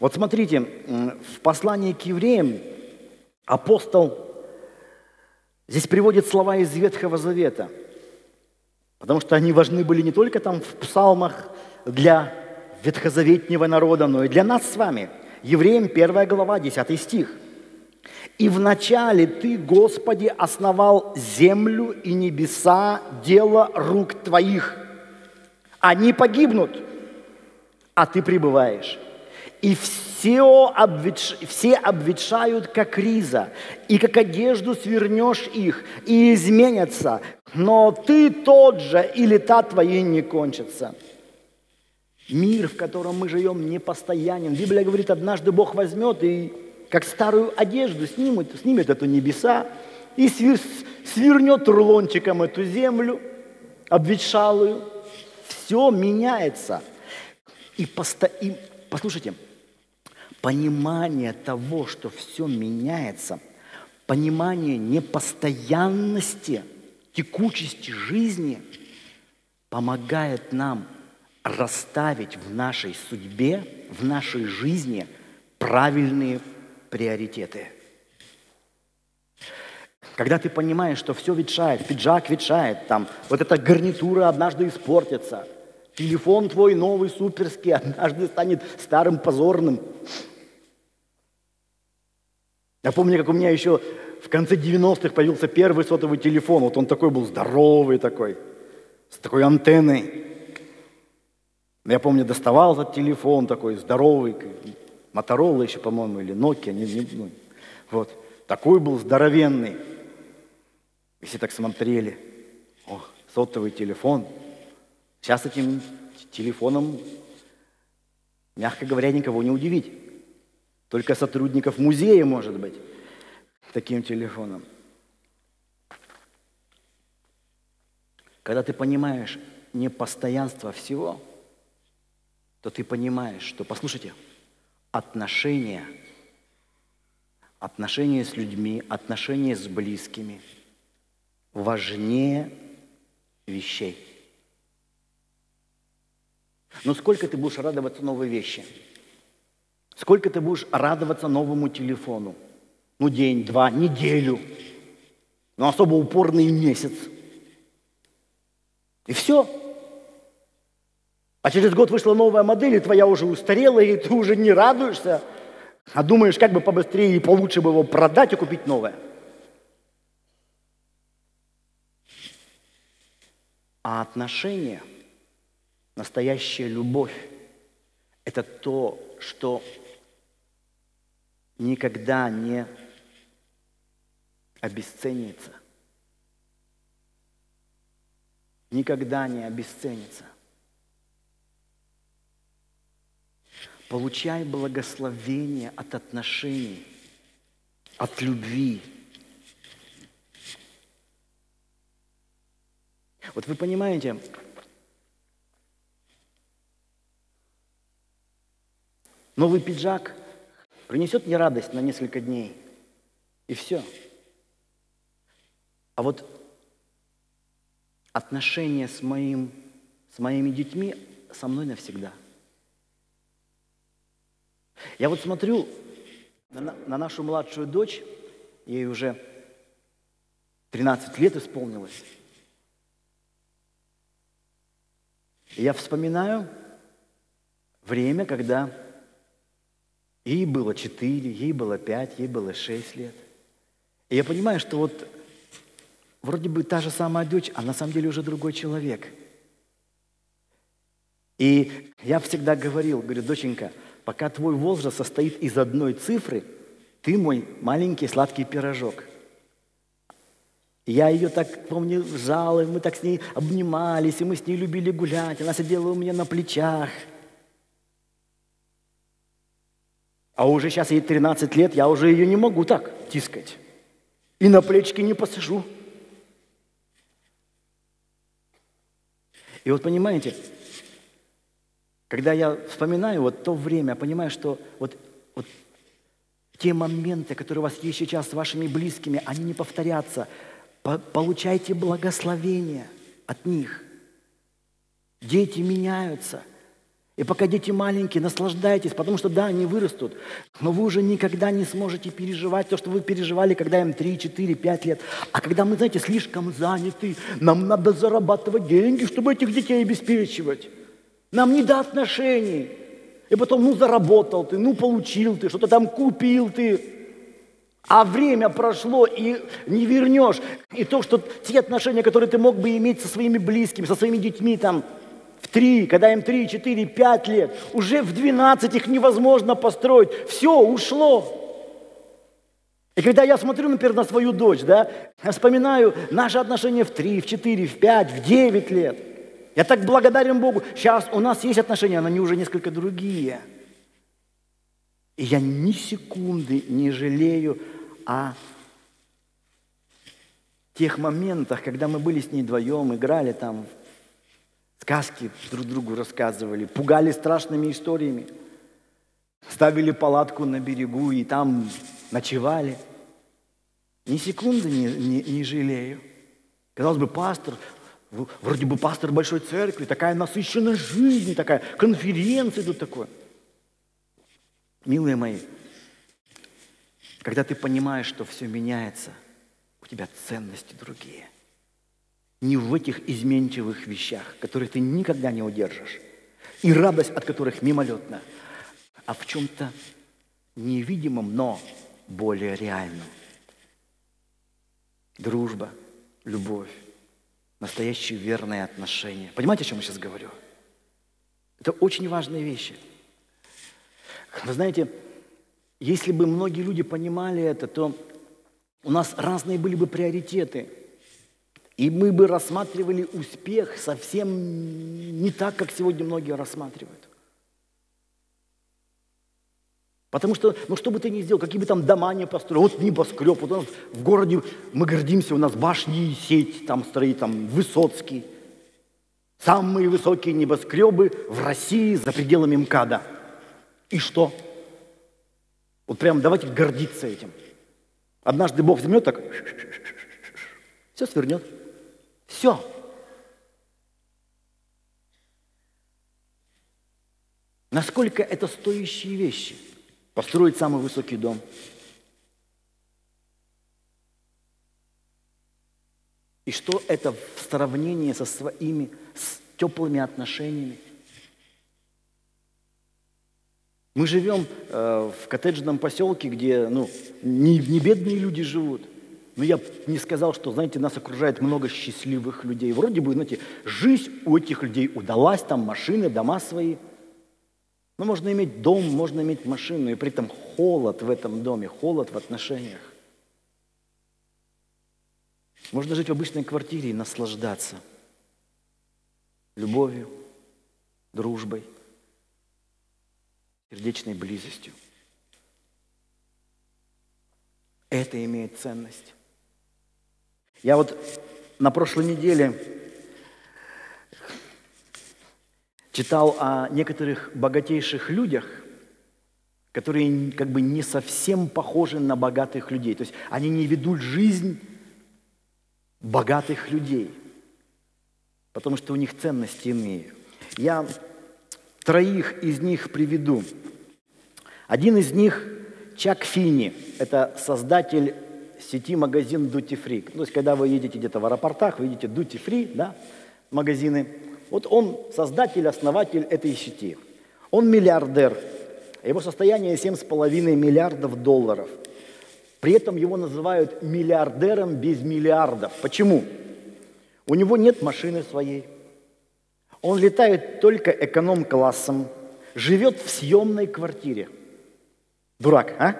Вот смотрите, в послании к евреям апостол здесь приводит слова из Ветхого Завета, потому что они важны были не только там в псалмах для ветхозаветнего народа, но и для нас с вами. Евреям 1 глава, 10 стих – и вначале Ты, Господи, основал землю и небеса, дело рук Твоих. Они погибнут, а Ты пребываешь. И все, обветш... все обветшают, как риза, и как одежду свернешь их, и изменятся. Но Ты тот же, и лета Твои не кончатся. Мир, в котором мы живем, непостоянен. Библия говорит, однажды Бог возьмет и как старую одежду, снимет, снимет эту небеса и свир, свернет рулончиком эту землю, обветшалую. Все меняется. И, посто... и послушайте, понимание того, что все меняется, понимание непостоянности, текучести жизни помогает нам расставить в нашей судьбе, в нашей жизни правильные приоритеты. Когда ты понимаешь, что все ветшает, пиджак ветшает, там, вот эта гарнитура однажды испортится, телефон твой новый, суперский, однажды станет старым, позорным. Я помню, как у меня еще в конце 90-х появился первый сотовый телефон. Вот он такой был здоровый такой, с такой антенной. Я помню, доставал этот телефон такой здоровый, Моторола еще, по-моему, или Nokia, не, не, ну, вот. Такой был здоровенный. И все так смотрели. О, сотовый телефон. Сейчас этим телефоном, мягко говоря, никого не удивить. Только сотрудников музея, может быть, таким телефоном. Когда ты понимаешь непостоянство всего, то ты понимаешь, что, послушайте, отношения, отношения с людьми, отношения с близкими важнее вещей. Но сколько ты будешь радоваться новой вещи? Сколько ты будешь радоваться новому телефону? Ну, день, два, неделю. Ну, особо упорный месяц. И все. А через год вышла новая модель, и твоя уже устарела, и ты уже не радуешься, а думаешь, как бы побыстрее и получше бы его продать и купить новое. А отношения, настоящая любовь, это то, что никогда не обесценится. Никогда не обесценится. Получай благословение от отношений, от любви. Вот вы понимаете, новый пиджак принесет мне радость на несколько дней, и все. А вот отношения с, моим, с моими детьми со мной навсегда – я вот смотрю на, на нашу младшую дочь, ей уже 13 лет исполнилось. И я вспоминаю время, когда ей было 4, ей было 5, ей было 6 лет. И я понимаю, что вот вроде бы та же самая дочь, а на самом деле уже другой человек. И я всегда говорил, говорю, доченька – Пока твой возраст состоит из одной цифры, ты мой маленький сладкий пирожок. Я ее так, помню, жал, и мы так с ней обнимались, и мы с ней любили гулять. Она сидела у меня на плечах. А уже сейчас ей 13 лет, я уже ее не могу так тискать. И на плечке не посажу. И вот понимаете, когда я вспоминаю вот то время, понимаю, что вот, вот те моменты, которые у вас есть сейчас с вашими близкими, они не повторятся. Получайте благословение от них. Дети меняются. И пока дети маленькие, наслаждайтесь, потому что да, они вырастут, но вы уже никогда не сможете переживать то, что вы переживали, когда им 3, 4, 5 лет. А когда мы, знаете, слишком заняты, нам надо зарабатывать деньги, чтобы этих детей обеспечивать. Нам не до отношений. И потом, ну, заработал ты, ну, получил ты, что-то там купил ты. А время прошло, и не вернешь. И то, что те отношения, которые ты мог бы иметь со своими близкими, со своими детьми там в три, когда им три, четыре, пять лет, уже в двенадцать их невозможно построить. Все, ушло. И когда я смотрю, например, на свою дочь, да, вспоминаю наши отношения в три, в четыре, в пять, в девять лет – я так благодарен Богу. Сейчас у нас есть отношения, но они уже несколько другие. И я ни секунды не жалею о тех моментах, когда мы были с ней вдвоем, играли там, сказки друг другу рассказывали, пугали страшными историями, ставили палатку на берегу и там ночевали. Ни секунды не, не, не жалею. Казалось бы, пастор, Вроде бы пастор большой церкви, такая насыщенная жизнь, такая конференция тут такое. Милые мои, когда ты понимаешь, что все меняется, у тебя ценности другие. Не в этих изменчивых вещах, которые ты никогда не удержишь, и радость от которых мимолетна, а в чем-то невидимом, но более реальном. Дружба, любовь, настоящие верные отношения. Понимаете, о чем я сейчас говорю? Это очень важные вещи. Вы знаете, если бы многие люди понимали это, то у нас разные были бы приоритеты. И мы бы рассматривали успех совсем не так, как сегодня многие рассматривают. Потому что, ну что бы ты ни сделал, какие бы там дома не построил, вот небоскреб, вот у нас в городе мы гордимся, у нас башни, сеть там стоит, там Высоцкий. Самые высокие небоскребы в России за пределами МКАДа. И что? Вот прям давайте гордиться этим. Однажды Бог возьмет так, все свернет. Все. Насколько это стоящие вещи – построить самый высокий дом. И что это в сравнении со своими с теплыми отношениями? Мы живем э, в коттеджном поселке, где ну, не, не бедные люди живут. Но я не сказал, что, знаете, нас окружает много счастливых людей. Вроде бы, знаете, жизнь у этих людей удалась, там машины, дома свои – ну, можно иметь дом, можно иметь машину, и при этом холод в этом доме, холод в отношениях. Можно жить в обычной квартире и наслаждаться любовью, дружбой, сердечной близостью. Это имеет ценность. Я вот на прошлой неделе читал о некоторых богатейших людях, которые как бы не совсем похожи на богатых людей. То есть они не ведут жизнь богатых людей, потому что у них ценности иные. Я троих из них приведу. Один из них Чак Фини, это создатель сети магазин Duty Free. То есть, когда вы едете где-то в аэропортах, вы видите Duty Free, да, магазины – вот он создатель, основатель этой сети. Он миллиардер. Его состояние 7,5 миллиардов долларов. При этом его называют миллиардером без миллиардов. Почему? У него нет машины своей. Он летает только эконом-классом. Живет в съемной квартире. Дурак, а?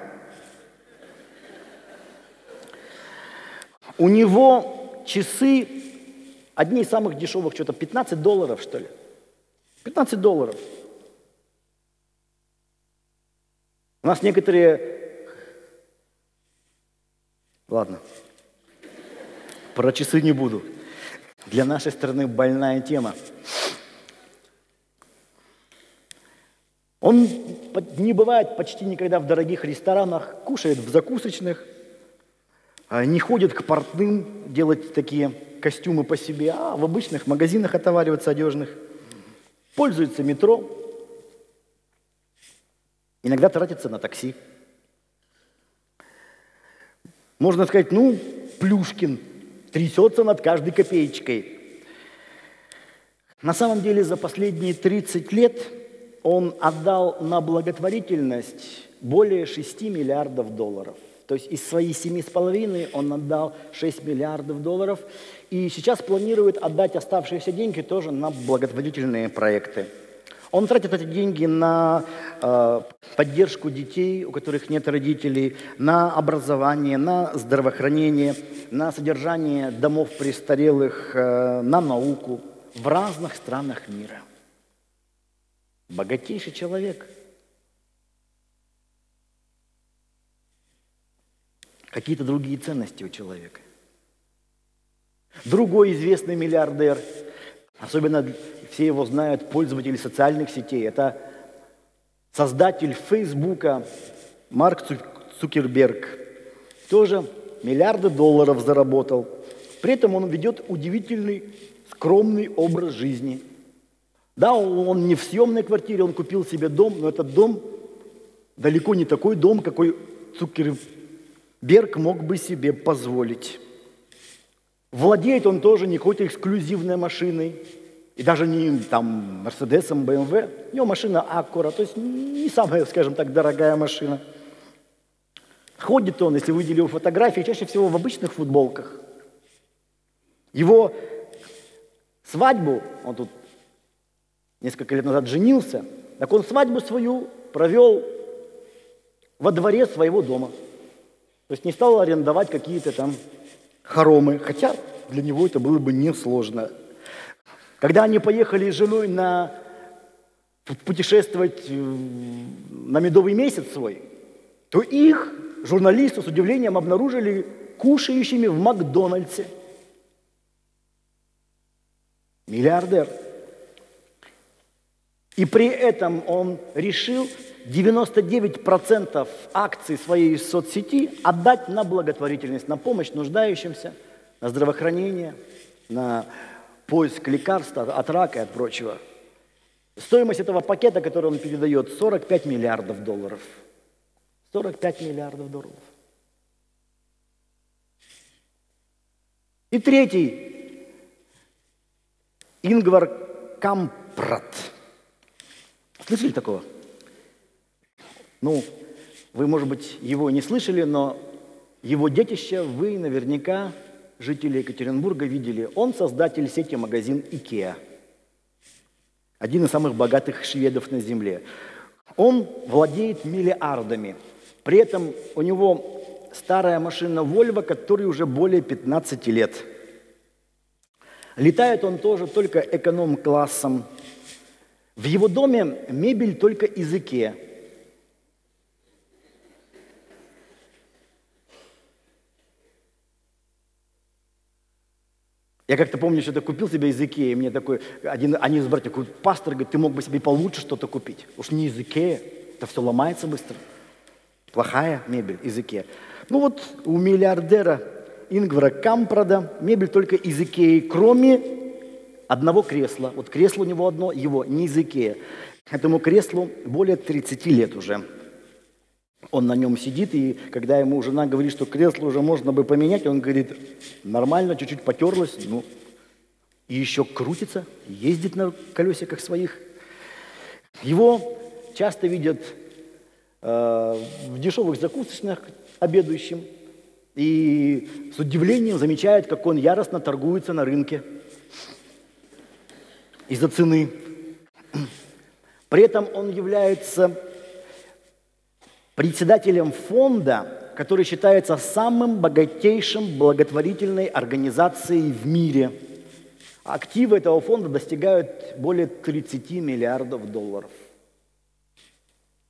У него часы Одни из самых дешевых, что-то 15 долларов, что ли. 15 долларов. У нас некоторые... Ладно, про часы не буду. Для нашей страны больная тема. Он не бывает почти никогда в дорогих ресторанах, кушает в закусочных, не ходит к портным делать такие костюмы по себе, а в обычных магазинах отовариваться одежных. Пользуется метро. Иногда тратится на такси. Можно сказать, ну, Плюшкин трясется над каждой копеечкой. На самом деле за последние 30 лет он отдал на благотворительность более 6 миллиардов долларов. То есть из своих семи с половиной он отдал 6 миллиардов долларов. И сейчас планирует отдать оставшиеся деньги тоже на благотворительные проекты. Он тратит эти деньги на э, поддержку детей, у которых нет родителей, на образование, на здравоохранение, на содержание домов престарелых, э, на науку в разных странах мира. Богатейший человек – какие-то другие ценности у человека. Другой известный миллиардер, особенно все его знают пользователи социальных сетей, это создатель Фейсбука Марк Цукерберг. Тоже миллиарды долларов заработал. При этом он ведет удивительный скромный образ жизни. Да, он не в съемной квартире, он купил себе дом, но этот дом далеко не такой дом, какой Цукерберг мог бы себе позволить. Владеет он тоже не какой-то эксклюзивной машиной, и даже не там Мерседесом, БМВ. У него машина Аккура, то есть не самая, скажем так, дорогая машина. Ходит он, если вы видели его фотографии, чаще всего в обычных футболках. Его свадьбу, он тут несколько лет назад женился, так он свадьбу свою провел во дворе своего дома. То есть не стал арендовать какие-то там хоромы, хотя для него это было бы несложно. Когда они поехали с женой на путешествовать э, на медовый месяц свой, то их журналисты с удивлением обнаружили кушающими в Макдональдсе. Миллиардер. И при этом он решил 99% акций своей соцсети отдать на благотворительность, на помощь нуждающимся, на здравоохранение, на поиск лекарств от рака и от прочего. Стоимость этого пакета, который он передает, 45 миллиардов долларов. 45 миллиардов долларов. И третий, Ингвар Кампрат. Слышали такого? Ну, вы, может быть, его не слышали, но его детище вы наверняка жители Екатеринбурга видели. Он создатель сети магазин Икеа. Один из самых богатых шведов на земле. Он владеет миллиардами. При этом у него старая машина Volvo, которой уже более 15 лет. Летает он тоже только эконом-классом. В его доме мебель только из Икеа. Я как-то помню, что-то купил себе из Икеи, мне такой, один, один из братьев, такой, пастор, говорит, ты мог бы себе получше что-то купить. Уж не из Икеи, это все ломается быстро. Плохая мебель из Икеи. Ну вот у миллиардера Ингвара Кампрада мебель только из Икеи, кроме одного кресла. Вот кресло у него одно, его не из Икеи. Этому креслу более 30 лет уже. Он на нем сидит, и когда ему жена говорит, что кресло уже можно бы поменять, он говорит, нормально, чуть-чуть потерлось, ну, и еще крутится, ездит на колесиках своих. Его часто видят э, в дешевых закусочных обедающим, и с удивлением замечают, как он яростно торгуется на рынке из-за цены. При этом он является председателем фонда, который считается самым богатейшим благотворительной организацией в мире. Активы этого фонда достигают более 30 миллиардов долларов.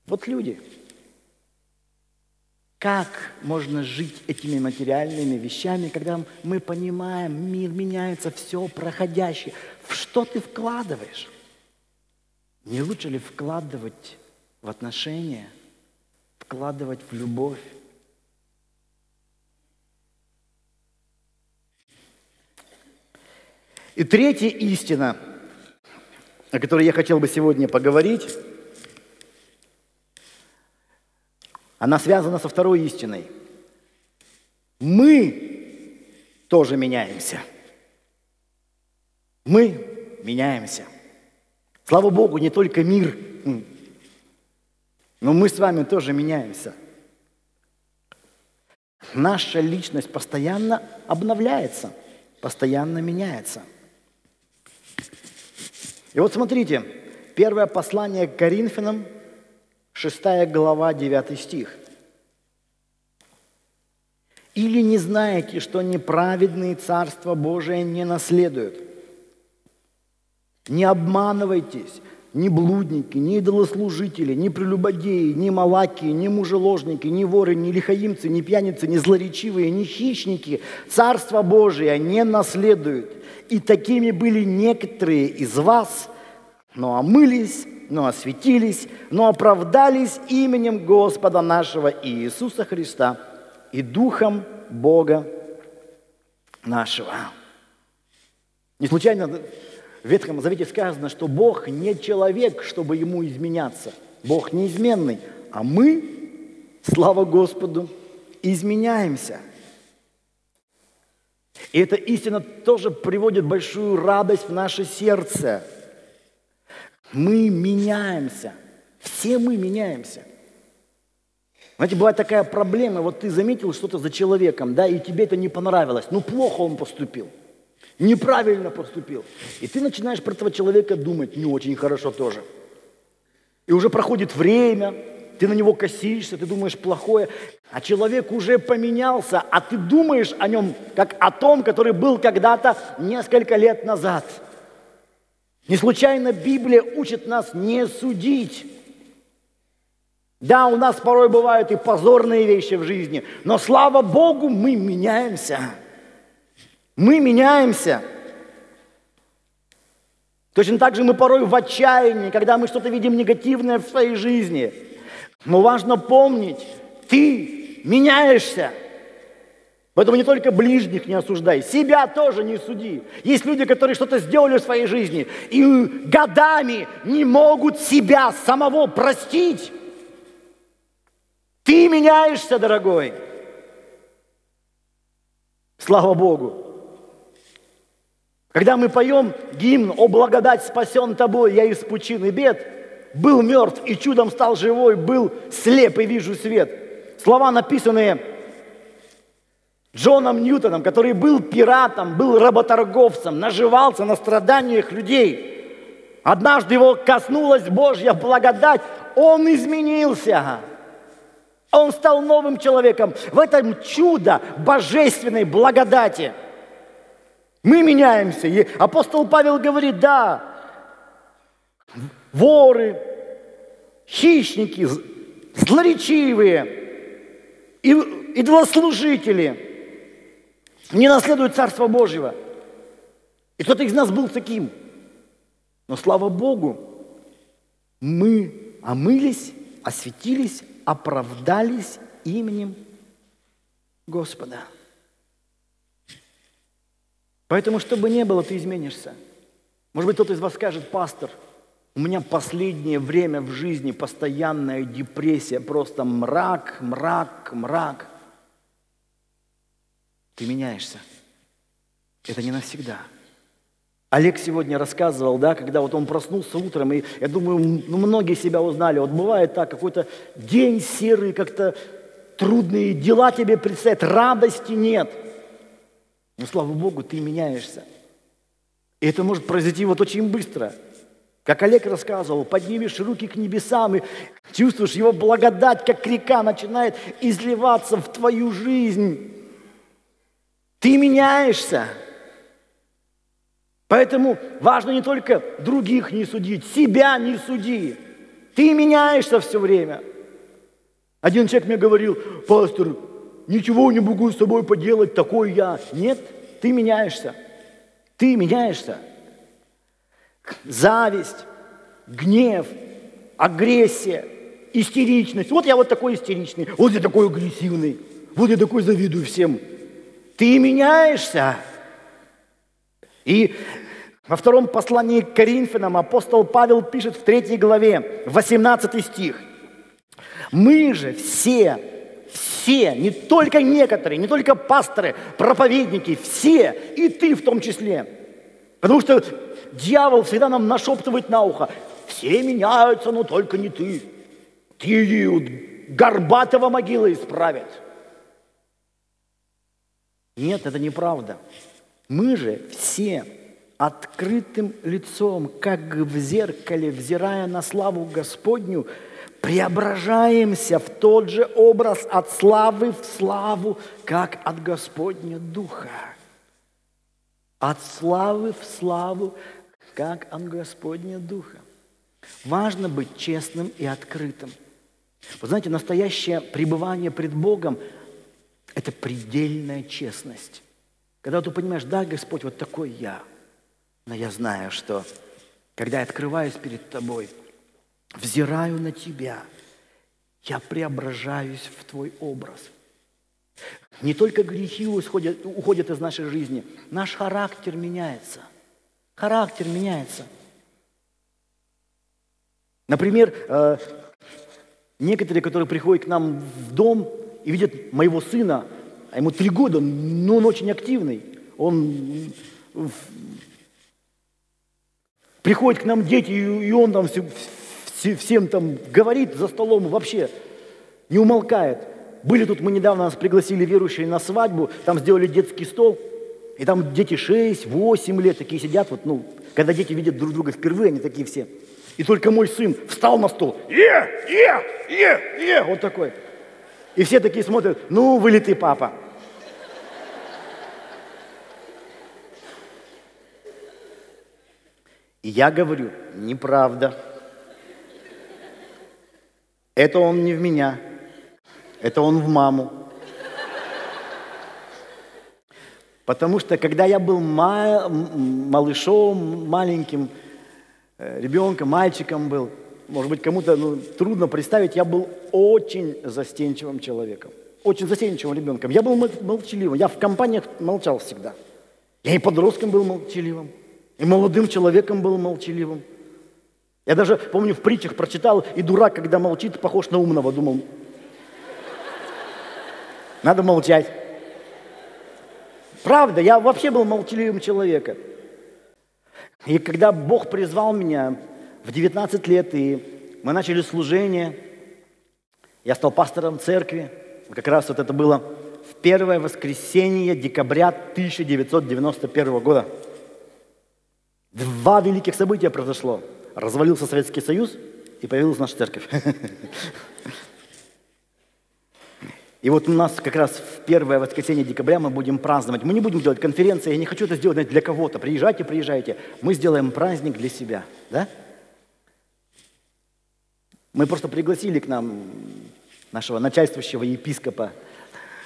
Вот люди. Как можно жить этими материальными вещами, когда мы понимаем, мир меняется, все проходящее. В что ты вкладываешь? Не лучше ли вкладывать в отношения – вкладывать в любовь. И третья истина, о которой я хотел бы сегодня поговорить, она связана со второй истиной. Мы тоже меняемся. Мы меняемся. Слава Богу, не только мир но мы с вами тоже меняемся. Наша личность постоянно обновляется, постоянно меняется. И вот смотрите, первое послание к Коринфянам, 6 глава, 9 стих. «Или не знаете, что неправедные Царство Божие не наследуют? Не обманывайтесь, ни блудники, ни идолослужители, ни прелюбодеи, ни малаки, ни мужеложники, ни воры, ни лихаимцы, ни пьяницы, ни злоречивые, ни хищники Царство Божие не наследуют. И такими были некоторые из вас, но омылись, но осветились, но оправдались именем Господа нашего Иисуса Христа и Духом Бога нашего. Не случайно Ветхом Завете сказано, что Бог не человек, чтобы ему изменяться. Бог неизменный, а мы, слава Господу, изменяемся. И эта истина тоже приводит большую радость в наше сердце. Мы меняемся. Все мы меняемся. Знаете, бывает такая проблема, вот ты заметил что-то за человеком, да, и тебе это не понравилось. Ну, плохо он поступил. Неправильно поступил. И ты начинаешь про этого человека думать не очень хорошо тоже. И уже проходит время, ты на него косишься, ты думаешь плохое, а человек уже поменялся, а ты думаешь о нем как о том, который был когда-то несколько лет назад. Не случайно Библия учит нас не судить. Да, у нас порой бывают и позорные вещи в жизни, но слава Богу, мы меняемся. Мы меняемся. Точно так же мы порой в отчаянии, когда мы что-то видим негативное в своей жизни. Но важно помнить, ты меняешься. Поэтому не только ближних не осуждай, себя тоже не суди. Есть люди, которые что-то сделали в своей жизни и годами не могут себя самого простить. Ты меняешься, дорогой. Слава Богу. Когда мы поем гимн «О благодать спасен тобой, я из пучины бед», был мертв и чудом стал живой, был слеп и вижу свет. Слова, написанные Джоном Ньютоном, который был пиратом, был работорговцем, наживался на страданиях людей. Однажды его коснулась Божья благодать, он изменился. Он стал новым человеком в этом чудо божественной благодати – мы меняемся. И апостол Павел говорит, да, воры, хищники, злоречивые и идолослужители не наследуют Царство Божьего. И кто-то из нас был таким. Но слава Богу, мы омылись, осветились, оправдались именем Господа. Поэтому, чтобы не было, ты изменишься. Может быть, кто-то из вас скажет, пастор, у меня последнее время в жизни постоянная депрессия, просто мрак, мрак, мрак. Ты меняешься. Это не навсегда. Олег сегодня рассказывал, да, когда вот он проснулся утром, и я думаю, ну, многие себя узнали. Вот бывает так, какой-то день серый, как-то трудные дела тебе предстоят, радости нет – но слава Богу, ты меняешься. И это может произойти вот очень быстро. Как Олег рассказывал, поднимешь руки к небесам и чувствуешь его благодать, как река начинает изливаться в твою жизнь. Ты меняешься. Поэтому важно не только других не судить, себя не суди. Ты меняешься все время. Один человек мне говорил, пастор, ничего не могу с собой поделать, такой я. Нет, ты меняешься. Ты меняешься. Зависть, гнев, агрессия, истеричность. Вот я вот такой истеричный, вот я такой агрессивный, вот я такой завидую всем. Ты меняешься. И во втором послании к Коринфянам апостол Павел пишет в третьей главе, 18 стих. Мы же все все, не только некоторые, не только пасторы, проповедники, все, и ты в том числе. Потому что дьявол всегда нам нашептывает на ухо, все меняются, но только не ты. Ты горбатого могила исправит. Нет, это неправда. Мы же все открытым лицом, как в зеркале, взирая на славу Господню, преображаемся в тот же образ от славы в славу, как от Господня Духа. От славы в славу, как от Господня Духа. Важно быть честным и открытым. Вы знаете, настоящее пребывание пред Богом – это предельная честность. Когда ты понимаешь, да, Господь, вот такой я, но я знаю, что когда я открываюсь перед Тобой – взираю на Тебя, я преображаюсь в Твой образ. Не только грехи уходят, уходят из нашей жизни, наш характер меняется. Характер меняется. Например, э, некоторые, которые приходят к нам в дом и видят моего сына, а ему три года, но он очень активный. Он приходит к нам дети, и он там всем там говорит за столом вообще не умолкает. Были тут, мы недавно нас пригласили верующие на свадьбу, там сделали детский стол, и там дети 6, 8 лет такие сидят, вот, ну, когда дети видят друг друга впервые, они такие все. И только мой сын встал на стол, е, е, е, е, вот такой. И все такие смотрят, ну, вылитый папа. И я говорю, неправда. Это он не в меня, это он в маму. Потому что когда я был ма- малышом, маленьким э, ребенком, мальчиком был, может быть, кому-то ну, трудно представить, я был очень застенчивым человеком, очень застенчивым ребенком. Я был молчаливым, я в компаниях молчал всегда. Я и подростком был молчаливым, и молодым человеком был молчаливым. Я даже, помню, в притчах прочитал, и дурак, когда молчит, похож на умного, думал, надо молчать. Правда, я вообще был молчаливым человеком. И когда Бог призвал меня в 19 лет, и мы начали служение, я стал пастором церкви, как раз вот это было в первое воскресенье декабря 1991 года. Два великих события произошло. Развалился Советский Союз, и появилась наша церковь. И вот у нас как раз в первое воскресенье декабря мы будем праздновать. Мы не будем делать конференции, я не хочу это сделать для кого-то. Приезжайте, приезжайте. Мы сделаем праздник для себя. Да? Мы просто пригласили к нам нашего начальствующего епископа.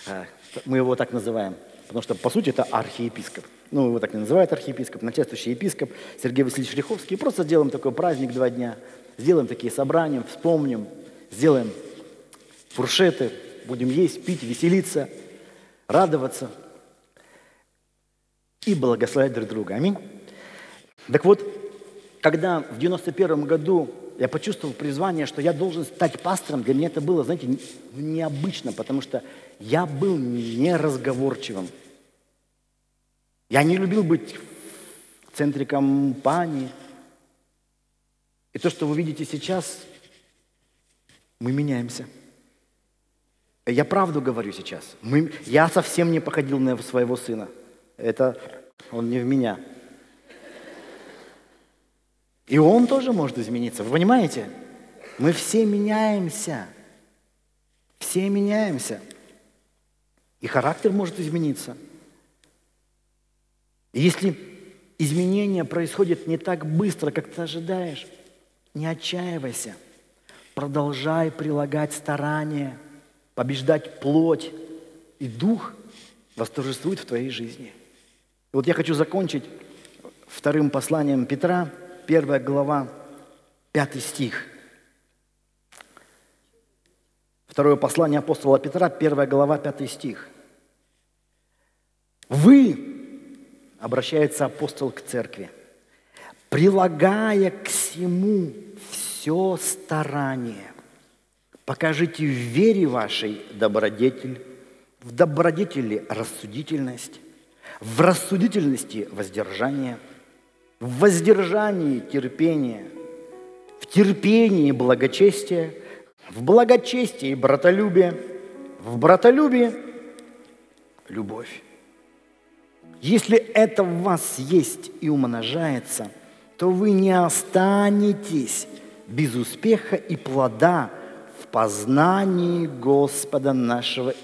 А, мы его так называем. Потому что, по сути, это архиепископ. Ну, его так не называют архиепископ, начальствующий епископ Сергей Васильевич Риховский. И просто сделаем такой праздник два дня. Сделаем такие собрания, вспомним, сделаем фуршеты, будем есть, пить, веселиться, радоваться и благословлять друг друга. Аминь. Так вот, когда в 91 году я почувствовал призвание, что я должен стать пастором, для меня это было, знаете, необычно, потому что я был неразговорчивым. Я не любил быть в центре компании. И то, что вы видите сейчас, мы меняемся – я правду говорю сейчас. Мы, я совсем не походил на своего сына. Это он не в меня. И он тоже может измениться. Вы понимаете? Мы все меняемся. Все меняемся. И характер может измениться. Если изменение происходит не так быстро, как ты ожидаешь, не отчаивайся. Продолжай прилагать старания – побеждать плоть и дух восторжествует в твоей жизни. И вот я хочу закончить вторым посланием Петра, первая глава, пятый стих. Второе послание апостола Петра, первая глава, пятый стих. Вы, обращается апостол к церкви, прилагая к всему все старание, Покажите в вере вашей добродетель, в добродетели рассудительность, в рассудительности воздержание, в воздержании терпение, в терпении благочестие, в благочестии братолюбие, в братолюбии любовь. Если это в вас есть и умножается, то вы не останетесь без успеха и плода – познании Господа нашего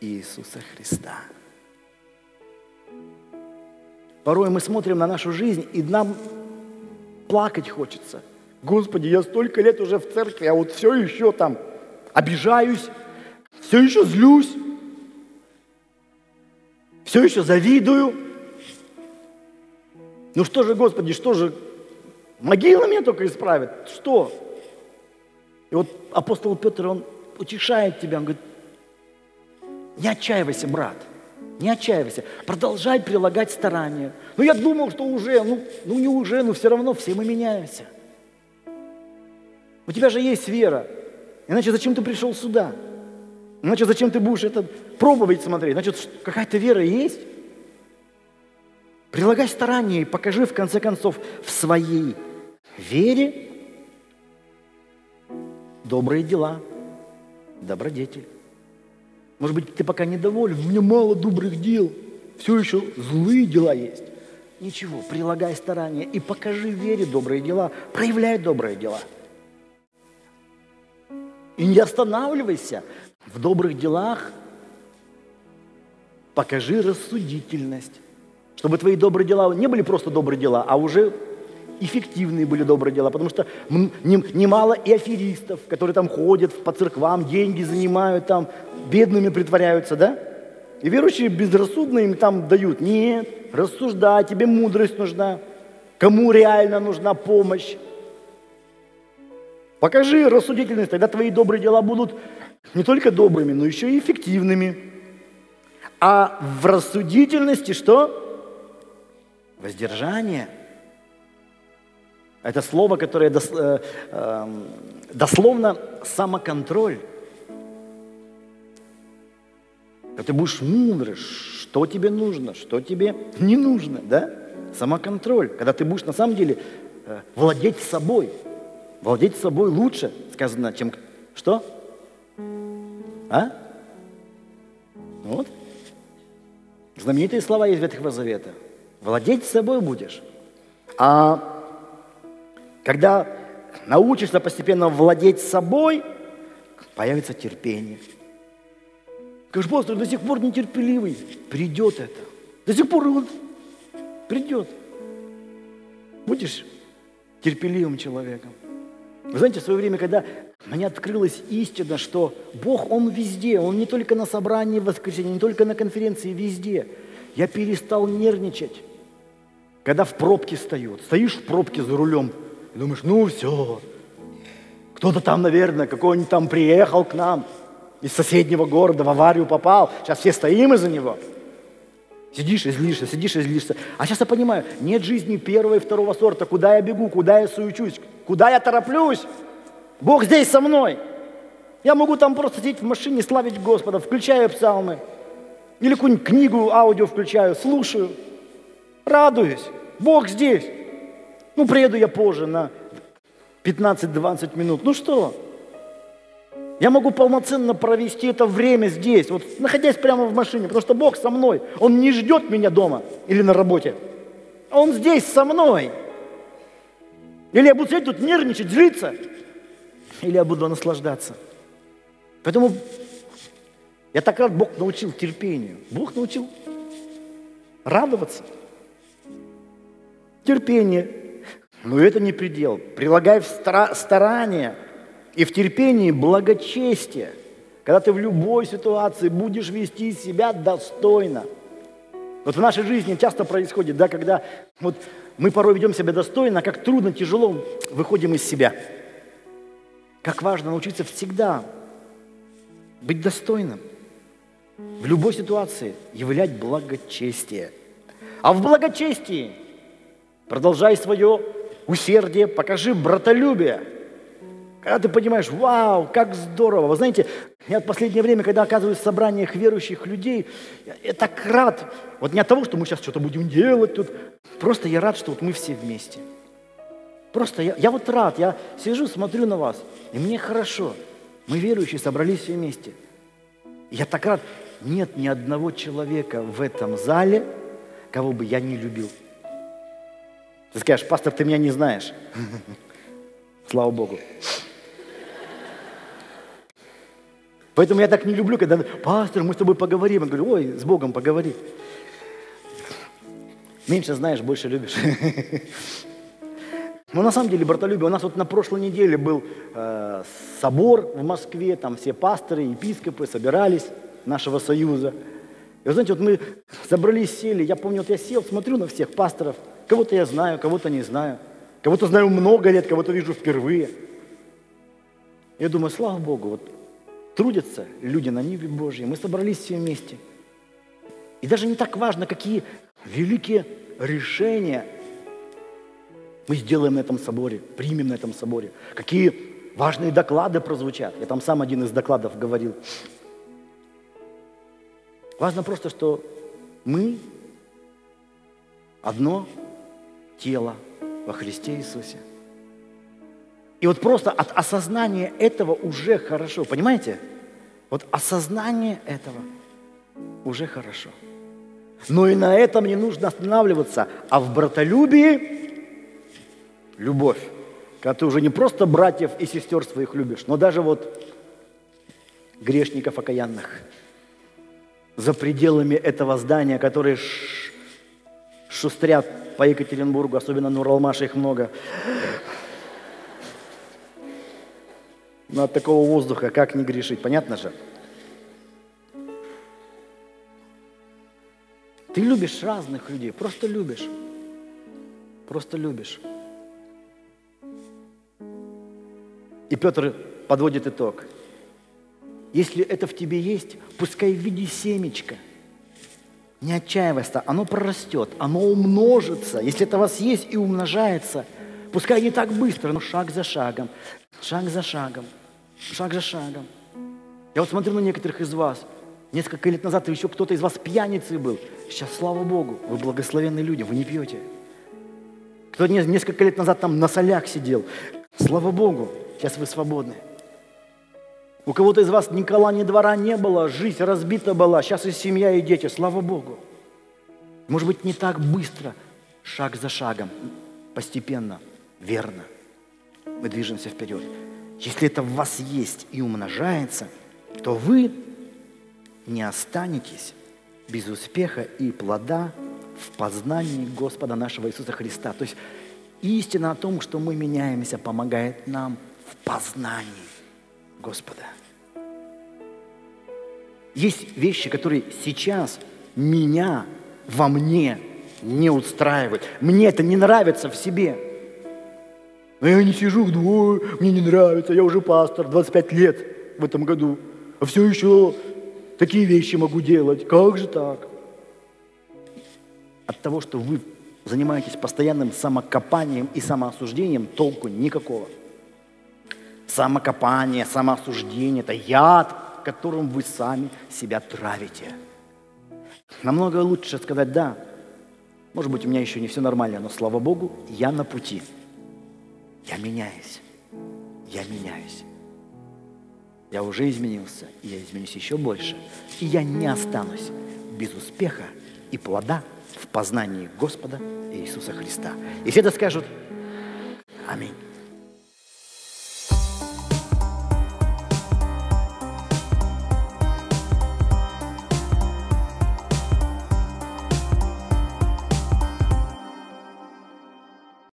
Иисуса Христа. Порой мы смотрим на нашу жизнь, и нам плакать хочется. Господи, я столько лет уже в церкви, а вот все еще там обижаюсь, все еще злюсь, все еще завидую. Ну что же, Господи, что же, могила меня только исправит? Что? И вот апостол Петр, он утешает тебя, он говорит, не отчаивайся, брат, Не отчаивайся. Продолжай прилагать старания. Ну, я думал, что уже, ну, ну не уже, но все равно все мы меняемся. У тебя же есть вера. Иначе зачем ты пришел сюда? Иначе зачем ты будешь это пробовать смотреть? Значит, какая-то вера есть. Прилагай старания и покажи, в конце концов, в своей вере добрые дела, добродетель. Может быть, ты пока недоволен, у меня мало добрых дел, все еще злые дела есть. Ничего, прилагай старания и покажи вере добрые дела, проявляй добрые дела. И не останавливайся в добрых делах, покажи рассудительность. Чтобы твои добрые дела не были просто добрые дела, а уже эффективные были добрые дела, потому что немало и аферистов, которые там ходят по церквам, деньги занимают там, бедными притворяются, да? И верующие безрассудно им там дают. Нет, рассуждай, тебе мудрость нужна. Кому реально нужна помощь? Покажи рассудительность, тогда твои добрые дела будут не только добрыми, но еще и эффективными. А в рассудительности что? Воздержание. Это слово, которое э, эм, дословно самоконтроль. Когда ты будешь мудрый, что тебе нужно, что тебе не нужно, да? Самоконтроль. Когда ты будешь на самом деле э, владеть собой. Владеть собой лучше, сказано, чем... Что? А? Вот. Знаменитые слова из Ветхого Завета. Владеть собой будешь. А когда научишься постепенно владеть собой, появится терпение. Скажешь, пастор, до сих пор нетерпеливый. Придет это. До сих пор он придет. Будешь терпеливым человеком. Вы знаете, в свое время, когда мне открылась истина, что Бог, Он везде, Он не только на собрании в воскресенье, не только на конференции, везде. Я перестал нервничать, когда в пробке стою. Стоишь в пробке за рулем, и думаешь, ну все, кто-то там, наверное, какой-нибудь там приехал к нам из соседнего города, в аварию попал. Сейчас все стоим из-за него. Сидишь и злишься, сидишь и злишься. А сейчас я понимаю, нет жизни первого и второго сорта. Куда я бегу, куда я суючусь, куда я тороплюсь. Бог здесь со мной. Я могу там просто сидеть в машине, славить Господа, включаю псалмы. Или какую-нибудь книгу, аудио включаю, слушаю. Радуюсь. Бог здесь. Ну, приеду я позже на 15-20 минут. Ну что? Я могу полноценно провести это время здесь, вот находясь прямо в машине, потому что Бог со мной. Он не ждет меня дома или на работе. Он здесь со мной. Или я буду сидеть тут нервничать, злиться, или я буду наслаждаться. Поэтому я так рад, Бог научил терпению. Бог научил радоваться. Терпение. Но это не предел. Прилагай в старания и в терпении благочестие. Когда ты в любой ситуации будешь вести себя достойно. Вот в нашей жизни часто происходит, да, когда вот мы порой ведем себя достойно, а как трудно, тяжело выходим из себя. Как важно научиться всегда быть достойным. В любой ситуации являть благочестие. А в благочестии продолжай свое усердие, покажи братолюбие. Когда ты понимаешь, вау, как здорово. Вы знаете, я в последнее время, когда оказываюсь в собраниях верующих людей, я так рад. Вот не от того, что мы сейчас что-то будем делать тут. Просто я рад, что вот мы все вместе. Просто я, я вот рад, я сижу, смотрю на вас, и мне хорошо. Мы верующие собрались все вместе. Я так рад. Нет ни одного человека в этом зале, кого бы я не любил. Ты скажешь, пастор, ты меня не знаешь. Слава Богу. Поэтому я так не люблю, когда, пастор, мы с тобой поговорим. Я говорю, ой, с Богом поговори. Меньше знаешь, больше любишь. Но на самом деле, братолюбие, у нас вот на прошлой неделе был э, собор в Москве, там все пасторы, епископы собирались нашего союза. И вы знаете, вот мы собрались, сели, я помню, вот я сел, смотрю на всех пасторов, кого-то я знаю, кого-то не знаю, кого-то знаю много лет, кого-то вижу впервые. Я думаю, слава Богу, вот трудятся люди на Ниве Божьей, мы собрались все вместе. И даже не так важно, какие великие решения мы сделаем на этом соборе, примем на этом соборе, какие важные доклады прозвучат. Я там сам один из докладов говорил. Важно просто, что мы одно тело во Христе Иисусе. И вот просто от осознания этого уже хорошо, понимаете? Вот осознание этого уже хорошо. Но и на этом не нужно останавливаться, а в братолюбии любовь. Когда ты уже не просто братьев и сестер своих любишь, но даже вот грешников окаянных за пределами этого здания, которые шустрят по Екатеринбургу, особенно на Уралмаше их много. Но от такого воздуха как не грешить, понятно же? Ты любишь разных людей, просто любишь. Просто любишь. И Петр подводит итог. Если это в тебе есть, пускай в виде семечка. Не отчаивайся, оно прорастет, оно умножится. Если это у вас есть и умножается, пускай не так быстро, но шаг за шагом, шаг за шагом, шаг за шагом. Я вот смотрю на некоторых из вас. Несколько лет назад еще кто-то из вас пьяницей был. Сейчас, слава Богу, вы благословенные люди, вы не пьете. Кто несколько лет назад там на солях сидел. Слава Богу, сейчас вы свободны. У кого-то из вас ни кола, ни двора не было, жизнь разбита была, сейчас и семья, и дети, слава Богу. Может быть, не так быстро, шаг за шагом, постепенно, верно. Мы движемся вперед. Если это в вас есть и умножается, то вы не останетесь без успеха и плода в познании Господа нашего Иисуса Христа. То есть истина о том, что мы меняемся, помогает нам в познании Господа. Есть вещи, которые сейчас меня во мне не устраивают. Мне это не нравится в себе. Но я не сижу, думаю, мне не нравится, я уже пастор, 25 лет в этом году, а все еще такие вещи могу делать. Как же так? От того, что вы занимаетесь постоянным самокопанием и самоосуждением, толку никакого. Самокопание, самоосуждение – это яд, которым вы сами себя травите. Намного лучше сказать «да». Может быть, у меня еще не все нормально, но, слава Богу, я на пути. Я меняюсь. Я меняюсь. Я уже изменился, и я изменюсь еще больше. И я не останусь без успеха и плода в познании Господа Иисуса Христа. И все это скажут Аминь.